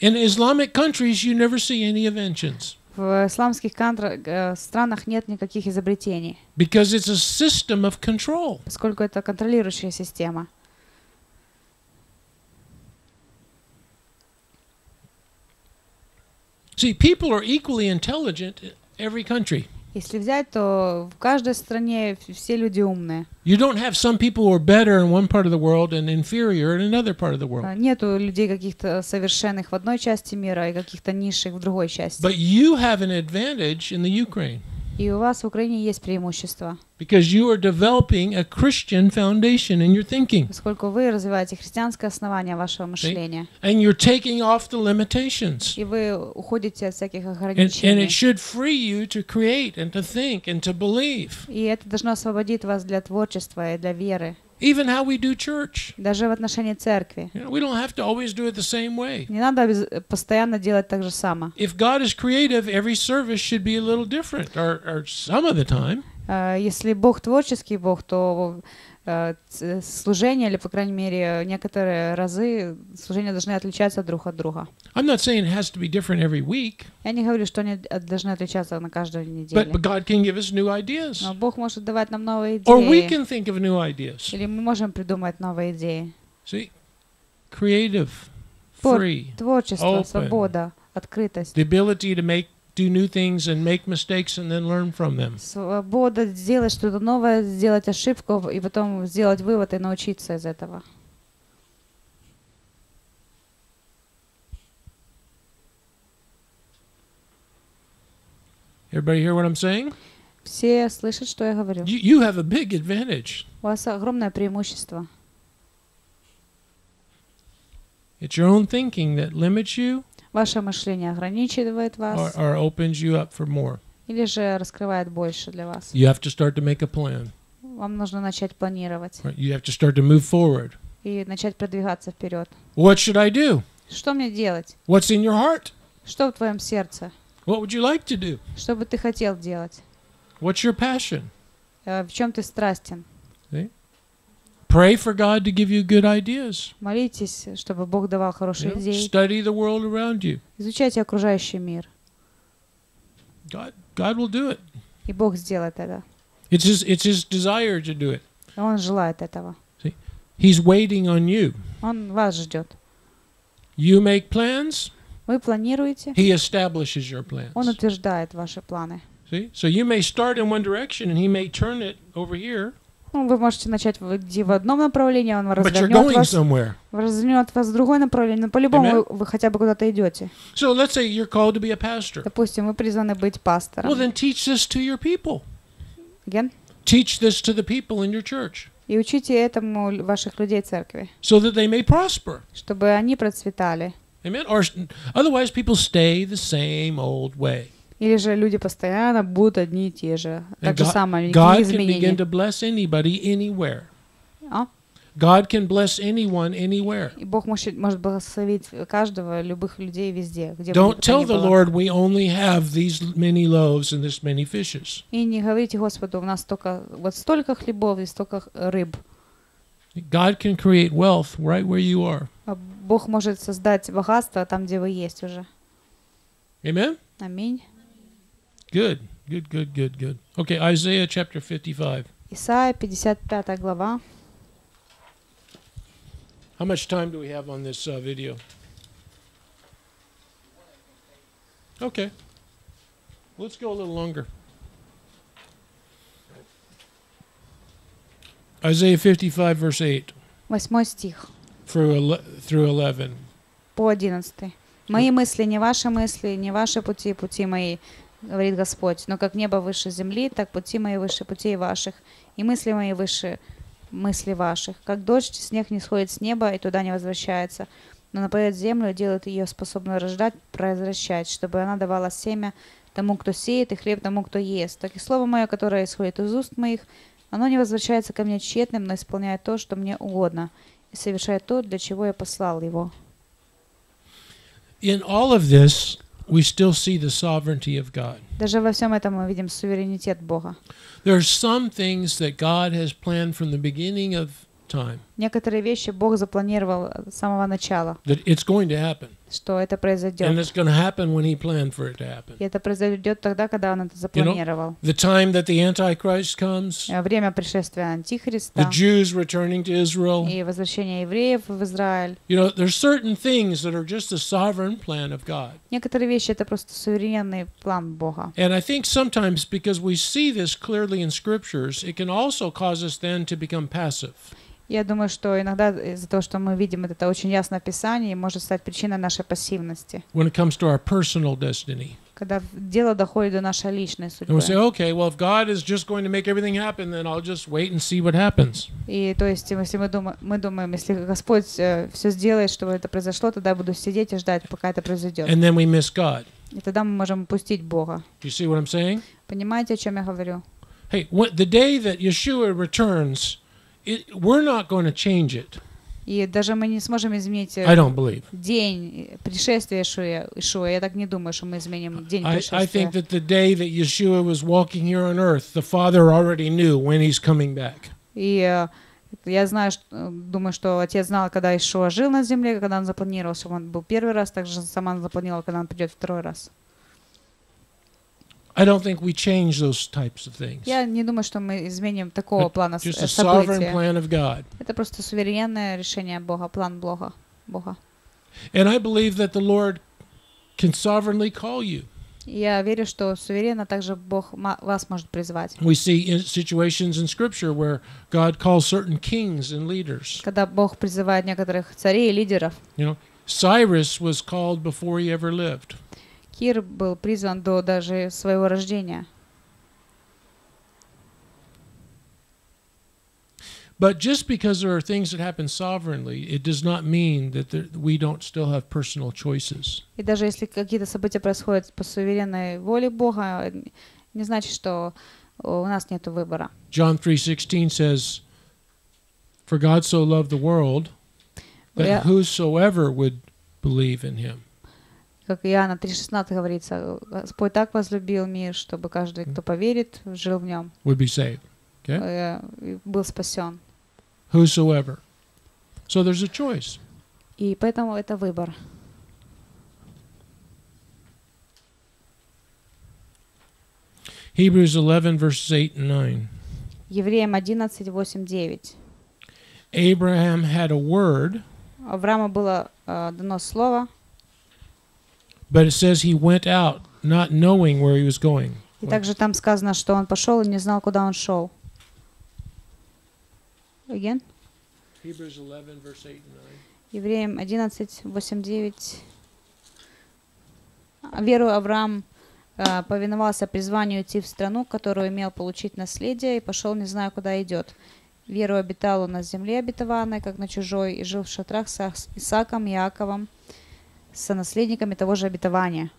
In Islamic countries, you never see any inventions В исламских кантра- э, странах нет никаких изобретений, because it's a system of control. поскольку это контролирующая система. See, people are equally intelligent in every country. Если взять, то в каждой стране все люди умные. You don't have some people who are better in one part of the world and inferior in another part of the world. А, Нету людей каких-то совершенных в одной части мира и каких-то низших в другой части. But you have an advantage in the Ukraine И у вас в Украине есть преимущество, because you are developing a Christian foundation in your thinking поскольку вы развиваете христианское основание вашего мышления. and you're taking off the limitations. И вы уходите от всяких And, and ограничений. it should free you to create and to think and to believe. И это должно освободить вас для творчества и для веры. Even how we do church. Даже в отношении церкви. You know, we don't have to always do it the same way. Не надо обяз- постоянно делать так же само. If God is creative, every service should be a little different, or, or some of the time. Э, Если Бог творческий Бог, то э, служение, или, по крайней мере, некоторые разы служения должны отличаться друг от друга. I'm not saying it has to be different every week, Я не говорю, что они должны отличаться на каждой but, неделе. but God can give us new ideas. Но Бог может давать нам новые Or we идеи. can think of new ideas. Или мы можем придумать новые идеи. See? Creative, free, Творчество, Open. свобода, открытость. the ability to make do new things and make mistakes and then learn from them. Свобода сделать что-то новое, сделать ошибку и потом сделать вывод и научиться из этого. Everybody hear what I'm saying? Все слышат, что я говорю. You, you have a big advantage. У вас огромное преимущество. It's your own thinking that limits you Ваше мышление ограничивает or, вас or opens you up for more. или же раскрывает больше для вас. You have to start to make a plan. вам нужно начать планировать? You have to start to move forward. и начать продвигаться вперед. What should I do? Что мне делать? What's in your heart? Что в твоем сердце? What would you like to do? Что бы ты хотел делать? What's your passion? Э, В чем ты страстен? Pray for God to give you good ideas. Молитесь, чтобы Бог давал You хорошие know, идеи. Study the world around you. Изучайте окружающий мир, God, God will do it. и Бог сделает это. It's his, it's his desire to do it. И Он желает этого. He's waiting on you. Он вас ждет. You make plans, Вы планируете, he establishes your plans. Он утверждает ваши планы. See? So you may start in one direction and he may turn it over here, Ну, вы можете начать идти в одном направлении, Он развернет вас, somewhere. развернет вас в другое направление, но по-любому вы, вы хотя бы куда-то идете. So let's say you're called to be a pastor. Допустим, вы призваны быть Well, пастором. then teach this to your people. Again? Teach this to the people in your church И учите этому ваших людей церкви, so that they may prosper. чтобы они процветали. Amen. Or otherwise, people stay the same old way. Или же люди постоянно будут одни и те же. Так же God- самое, никаких can begin изменений. to bless anybody anywhere. А? God can bless anyone anywhere. И Бог может, может благословить каждого, любых людей везде, где Don't tell the. Lord we only have these many loaves and this many fishes. И не говорите Господу, у нас только вот столько хлебов и столько рыб. God can create wealth right where you are. А Бог может создать богатство там, где вы есть уже. Amen? Аминь. Good. Good, good, good, good. Okay, Isaiah chapter 55. Исайя, 55 глава. How much time do we have on this uh, video? Okay. Let's go a little longer. Isaiah 55, verse 8 Восьмой стих through, ele- through 11. по 11. «Мои мысли не ваши мысли, не ваши пути, пути мои, говорит Господь. Но как небо выше земли, так пути мои выше путей ваших, и мысли мои выше мысли ваших. Как дождь, снег не сходит с неба и туда не возвращается, но напоит землю, делает ее способную рождать, произвращать, чтобы она давала семя тому, кто сеет, и хлеб тому, кто ест. Так и слово мое, которое исходит из уст моих, оно не возвращается ко мне тщетным, но исполняет то, что мне угодно, и совершает то, для чего я послал его». In all of this, we still see the sovereignty of God. Даже во всем этом мы видим суверенитет Бога. There are some things that God has planned from the beginning of time Некоторые вещи Бог запланировал с самого начала, that it's going to happen. что это And произойдет. it's going to happen when He planned for it to happen. И это произойдет тогда, когда Он это запланировал. The time that the Antichrist comes, Э, Время пришествия the Антихриста Jews returning to Israel. и возвращение евреев в Израиль. You know, there's certain things that are just the sovereign plan of God. Некоторые вещи это просто суверенный план Бога. And I think sometimes because we see this clearly in scriptures, it can also cause us then to become passive. Я думаю, что иногда из-за того, что мы видим это очень ясно в Писании, может стать причиной нашей пассивности, when it comes to our personal destiny. когда дело доходит до нашей личной And we say, судьбы. okay, well, if God is just going to make everything happen, then I'll just wait and see what happens. И то есть, если мы думаем, мы думаем, если Господь все сделает, чтобы это произошло, тогда я буду сидеть и ждать, пока это произойдет. And then we miss God. И тогда мы можем упустить Бога. Do you see what I'm saying? Понимаете, о чем я говорю? Hey, the day that Yeshua returns, it, we're not going to change it. И даже мы не сможем изменить э, I don't believe. день э, пришествия Ишуя. Ишуа. Я так не думаю, что мы изменим день I, I пришествия. think that the day that Yeshua was walking here on earth, the Father already knew when he's coming back. И э, я знаю, думаю, что отец знал, когда Ишуа жил на земле, когда он запланировал, что он был первый раз, также сама он запланировала, когда он придет второй раз. I don't think we change those types of things. Я не думаю, что мы изменим такого But плана с- Just э, a sovereign события. plan of God. Это просто суверенное решение Бога, план Бога. Бога. And I believe that the Lord can sovereignly call you. И Я верю, что суверенно также Бог ма- вас может призвать. We see in situations in Scripture where God calls certain kings and leaders. Когда Бог призывает некоторых царей и лидеров. You know, Cyrus was called before he ever lived. Кир был призван до даже своего рождения. But just because there are things that happen sovereignly, it does not mean that there, we don't still have personal choices. И даже если какие-то события происходят по суверенной воле Бога, э, не значит, что у нас нет выбора. John 3:16 says, "For God so loved the world that whosoever would believe in him Как Иоанна 3,16 говорится, Господь так возлюбил мир, чтобы каждый, кто поверит, жил в нем, would be saved." Okay? э, был спасен. Whosoever. So there's a choice. И поэтому это выбор. Hebrews 11 verses 8 and 9. Евреям 11, 8, 9. Abraham had a word, Аврааму было э, дано слово, but it says he went out not knowing where he was going. и также там сказано, что он пошел и не знал, куда он шел. Again? Hebrews 11 verse 8 and 9. Евреям 11, 8, 9. Веру Авраам э, повиновался призванию идти в страну, которую имел получить наследие, и пошел, не зная, куда идет. Веру обитал он на земле обетованной, как на чужой, и жил в шатрах с Исааком, Иаковом, со наследниками того же обетования.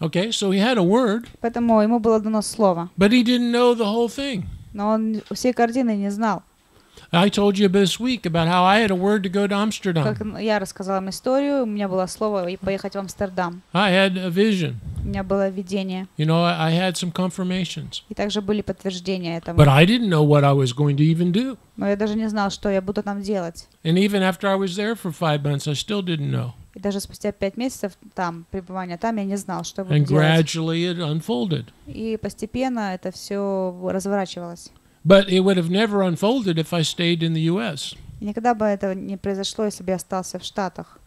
Okay, so he had a word, Поэтому ему было дано слово, but he didn't know the whole thing. но он всей картины не знал. I told you this week about how I had a word to go to Amsterdam. Как я рассказала им историю, у меня было слово и поехать в Амстердам. I had a vision. У меня было видение. You know, I, had some confirmations. И также были подтверждения этому. But I didn't know what I was going to even do. Но я даже не знал, что я буду там делать. And even after I was there for five months, I still didn't know. И даже спустя пять месяцев там, пребывания там, я не знал, что я буду And делать. gradually it unfolded. И постепенно это все разворачивалось. But it would have never unfolded if I stayed in the U.S., И никогда бы это не произошло, если бы я остался в Штатах.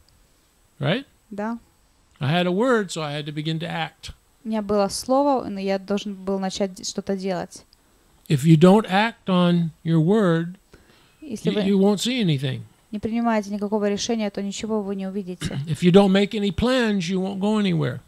right? Да? I had a word, so I had to begin to act. У меня было слово, но я должен был начать что-то делать. If you don't act on your word, Если you, вы you won't see anything. не принимаете никакого решения, то ничего вы не увидите. If you don't make any plans, you won't go anywhere.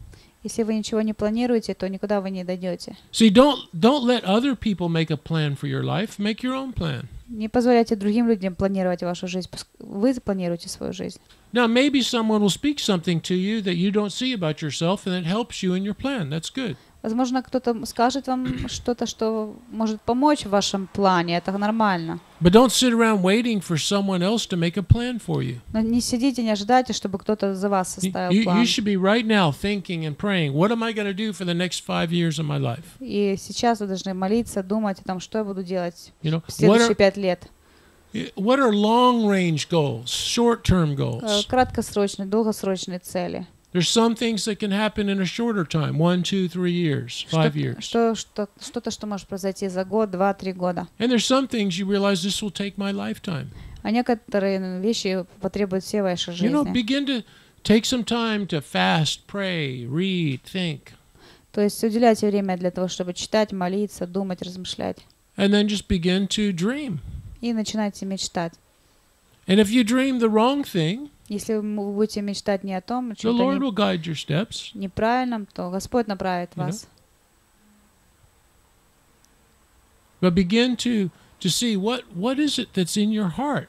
Если вы ничего не планируете, то никуда вы не дойдете. See, don't don't let other people make a plan for your life. Make your own plan. Не позволяйте другим людям планировать вашу жизнь. Вы планируете свою жизнь. Now, maybe someone will speak something to you that you don't see about yourself, and it helps you in your plan. That's good. Возможно, кто-то скажет вам что-то, что может помочь в вашем плане. Это нормально. But don't sit around waiting for someone else to make a plan for you. Но не сидите, не ожидайте, чтобы кто-то за вас составил you- you план. should be right now thinking and praying, what am I going to do for the next five years of my life? И сейчас вы должны молиться, думать о том, что я буду делать You know, в следующие пять лет. what are long range goals, short term Э, goals? Краткосрочные, долгосрочные цели. There's some things that can happen in a shorter time one, two, three years, five Что- years. Что, что, что-то, что может произойти за год, два, три года. And there's some things you realize this will take my lifetime. А некоторые вещи потребуют все вашей You know, жизни. begin to take some time to fast, pray, read, think, То есть уделяйте время для того, чтобы читать, молиться, думать, размышлять. and then just begin to dream. И начинайте мечтать. And if you dream the wrong thing, Если вы будете мечтать не о том, о the чем-то Lord не- неправильном, то Господь направит You know? вас. But begin to to see what what is it that's in your heart.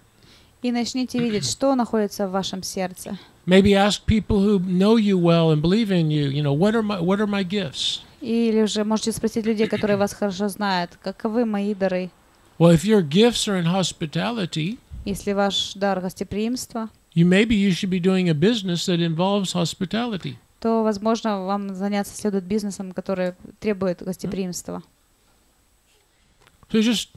И начните видеть, что находится в вашем сердце. Maybe ask people who know you well and believe in you. You know, what are my what are my gifts? Или же можете спросить людей, которые вас хорошо знают, каковы мои дары. Well, if your gifts are in hospitality, Если ваш дар гостеприимства, you maybe you should be doing a business that involves hospitality. то, возможно, вам заняться следует бизнесом, который требует гостеприимства. So just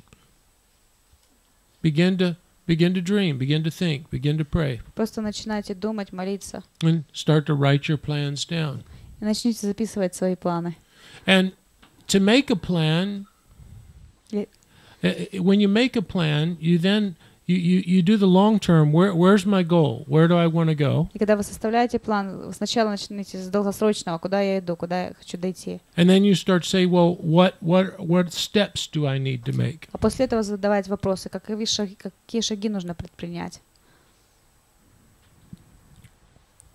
begin to begin to dream, begin to think, begin to pray, Просто начинайте думать, молиться. and start to write your plans down. И начните записывать свои планы. And to make a plan, Yeah. uh, uh, when you make a plan, you then you, you, you do the long term. Where where's my goal? Where do I want to go? И когда вы составляете план, вы сначала начните с долгосрочного, куда я иду, куда я хочу дойти. And then you start to say, well, what what what steps do I need to make? А после этого задавать вопросы, какие шаги, какие шаги нужно предпринять.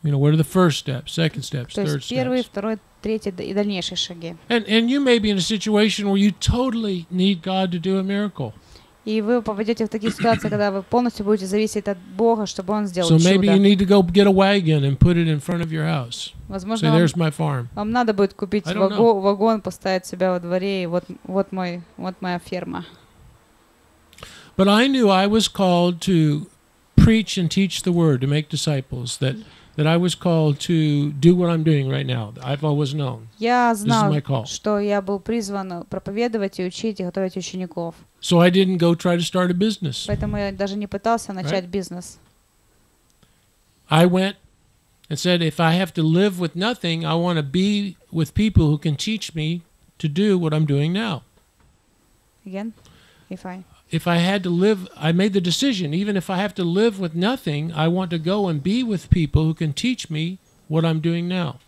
You know, what are the first steps, second steps, То third есть первый, steps? второй, третий д- и дальнейшие шаги. And and you may be in a situation where you totally need God to do a miracle. И вы попадете в такие ситуации, когда вы полностью будете зависеть от Бога, чтобы Он сделал So maybe you чудо. need to go get a wagon and put it in front of your house. Say, Возможно, вам, there's my farm. вам надо будет купить I don't ваго- вагон, поставить себя во дворе, и вот, вот, мой, вот моя ферма. But I knew I was called to preach and teach the word, to make disciples, that, that I was called to do what I'm doing right now. I've always known. Я This is знал, my call. что я был призван проповедовать и учить, и готовить учеников. So I didn't go try to start a business. Поэтому я даже не пытался начать бизнес. I went and said, if I have to live with nothing, I want to be with people who can teach me to do what I'm doing now. Again, if I... If I had to live, I made the decision, even if I have to live with nothing, I want to go and be with people who can teach me what I'm doing now.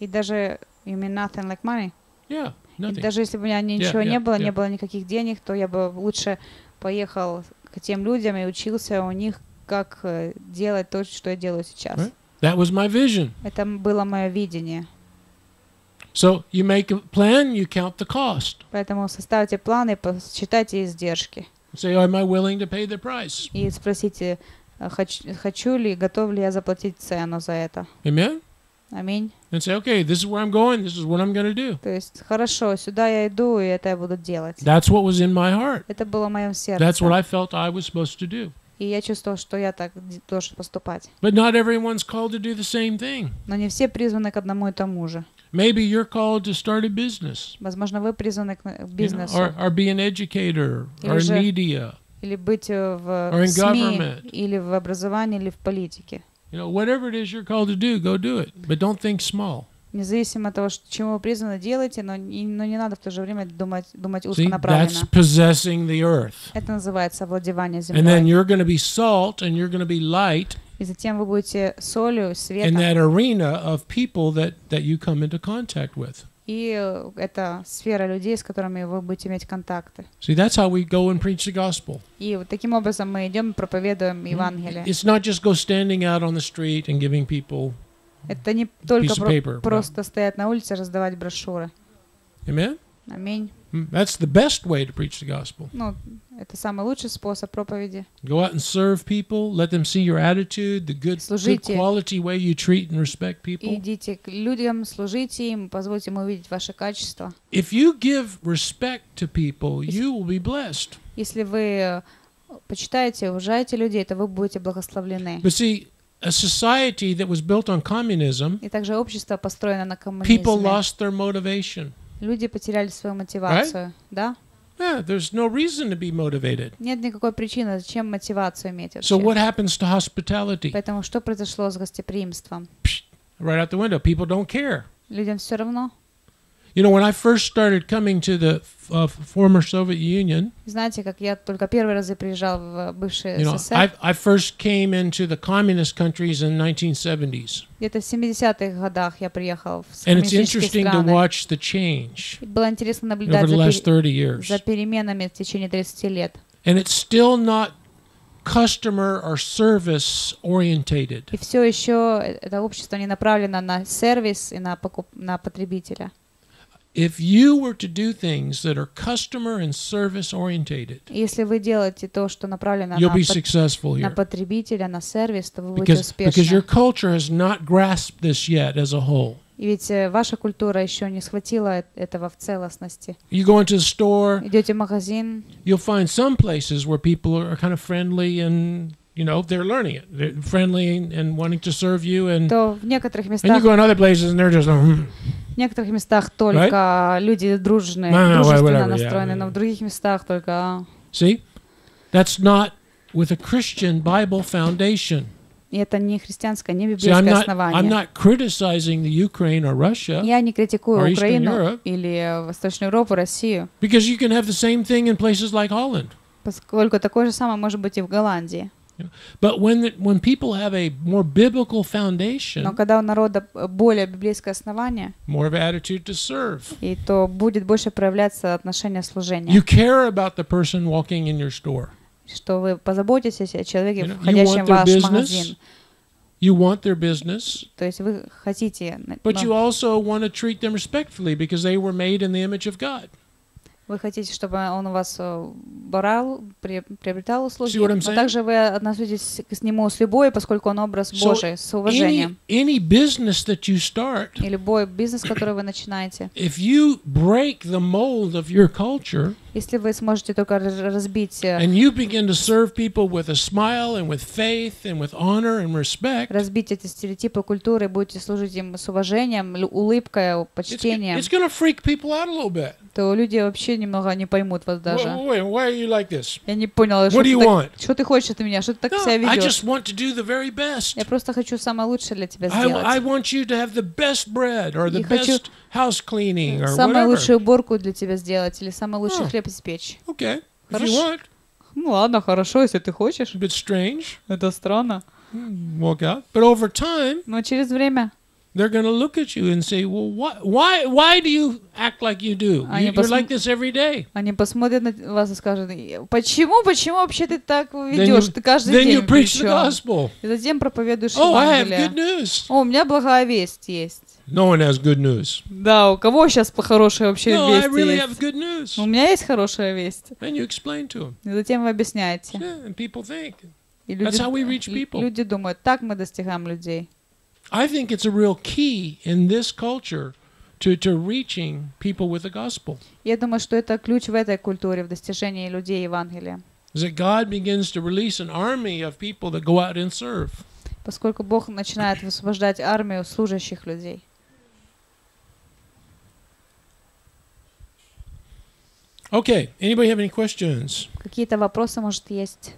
И даже, you mean nothing like money? Yeah, И nothing. даже если бы у меня ничего yeah, не было, yeah. не было никаких денег, то я бы лучше поехал к тем людям и учился у них, как э, делать то, что я делаю сейчас. Right. That was my vision. Это м- было мое видение. So you make a plan, you count the cost. Поэтому составьте планы, посчитайте издержки Say, am I willing to pay the price? и спросите, э, хоч- хочу ли, готов ли я заплатить цену за это. Amen? Аминь. And say, okay, this is where I'm going, this is what I'm going to do. То есть, хорошо, сюда я иду, и это я буду делать. That's what was in my heart. Это было в моем сердце. That's what I felt I was supposed to do. И я чувствовал, что я так должен поступать. But not everyone's called to do the same thing. Но не все призваны к одному и тому же. Maybe you're called to start a business Возможно, вы призваны к к you know, бизнесу. or, or be an educator or in media, или быть э, в Or in СМИ, government. или в образовании, или в политике. you know, whatever it is you're called to do, go do it. But don't think small. Независимо от того, что, чему вы призваны, делайте, но, но не надо в то же время думать, думать See, узконаправленно. that's possessing the earth. Это называется овладевание And then землей. you're going to be salt and you're going to be light И затем вы будете солью, in светом. that arena of people that, that you come into contact with. И э, это сфера людей, с которыми вы будете иметь контакты. See, that's how we go and preach the gospel. И вот таким образом мы идем и проповедуем Евангелие. It's not just go standing out on the street and giving people Это не только про- paper. просто стоять на улице, раздавать брошюры. Amen? Аминь. That's the best way to preach the gospel. Ну, это самый лучший способ проповеди. Go out and serve people, let them see your attitude, the good, good quality way you treat and respect people. идите к людям, служите им, позвольте им увидеть ваши качества. If you give respect to people, you will be blessed. Если вы э, почитаете, уважаете людей, то вы будете благословлены. But see, a society that was built on communism, И также общество построено на people коммунизме. lost their motivation. Люди потеряли свою мотивацию. Да? Yeah, there's no reason to be motivated. Нет никакой причины, зачем мотивацию иметь So вообще. what happens to hospitality? Поэтому что произошло с гостеприимством? Right out the window. People don't care. Людям все равно. You know, when I first started coming to the uh, former Soviet Union, Знаете, как я только первый раз приезжал в бывший you know, СССР, I, I first came into the communist countries in 1970s. где-то в 70-х годах я приехал в And it's коммунистические interesting to страны. watch the change И было интересно over наблюдать the за, last пере- 30 years. за переменами в течение 30 лет. And it's still not customer or service orientated. И все еще это общество не направлено на сервис и на, покуп... на потребителя. If you were to do things that are customer and service orientated, И Если вы делаете то, что направлено you'll на, be пот- successful на here. потребителя, на сервис, то вы будете Because, because your успешны. culture has not grasped this yet as a whole. И ведь э, ваша культура еще не схватила э- этого в целостности. You go into the store, Идете в магазин, you'll find some places where people are kind of friendly and you know they're learning it they're friendly and, and wanting to serve you and то в некоторых and you местах, go in other places and they're just "Hmm." в некоторых местах только люди дружные, No, no, дружественно whatever, yeah, настроены, yeah. но в других местах только а, see that's not with a christian bible foundation и это не христианское, не see i'm библейское not i'm основание. not criticizing the ukraine or russia Я не критикую or Eastern Украину Europe. или э, Восточную Европу, Россию, because you can have the same thing in places like holland поскольку такое же самое может быть и в Голландии. but when the, when people have a more biblical Но foundation когда у народа э, более библейское основание, more of attitude to serve и то будет больше проявляться отношение служения, you care about the person walking in your store что вы позаботитесь о человеке, You know, you входящем want в their ваш business, магазин. you want their business То есть вы хотите, But но you also want to treat them respectfully because they were made in the image of God. Вы хотите, чтобы он у вас э, брал, при- приобретал услуги, но также вы относитесь к нему с любовью, поскольку он образ So, Божий, с уважением. Any, any business that you start, И любой бизнес, который вы начинаете, if you break the mold of your culture если вы сможете только раз- разбить, э, and you begin to serve people with a smile and with faith and with honor and respect, разбить эти стереотипы культуры, будете служить им с уважением, улыбкой, it's, почтением, it's going to freak people out a little bit. то люди вообще немного не поймут вас даже. wait, why are you like this? Я не поняла, что What do ты, you так- want? что ты хочешь от меня, что ты так No, себя I ведешь. just want to do the very best. Я просто хочу самое лучшее для тебя сделать. I want you to have the best bread or the Я хочу best house cleaning or Самую whatever. лучшую уборку для тебя сделать или самый лучший Oh. хлеб испечь. Okay, if you Хорошо. want. Ну ладно, хорошо, если ты хочешь. A bit strange. Это странно. Walk out. But over time, Но через время they're going to look at you and say, "Well, why, why, why do you act like you do? Они You, you're like this every day." они посмотрят на вас и скажут, почему, почему вообще ты так Then ведешь? Ты каждый then день you preach the gospel. И затем проповедуешь Oh, I have good Евангелие. news. О, у меня благая весть есть. No one has good news. Да, у кого сейчас хорошая вообще No, I весть really есть? have good news. У меня есть хорошая весть. And you explain to them. И затем вы объясняете. Yeah, and people think. И люди, That's how we reach people. люди думают, так мы достигаем людей. I think it's a real key in this culture to, to reaching people with the gospel. Я думаю, что это ключ в этой культуре, в достижении людей Евангелия. Is that God begins to release an army of people that go out and serve. Поскольку Бог начинает высвобождать армию служащих людей. Okay, anybody have any questions? Какие-то вопросы, может, есть?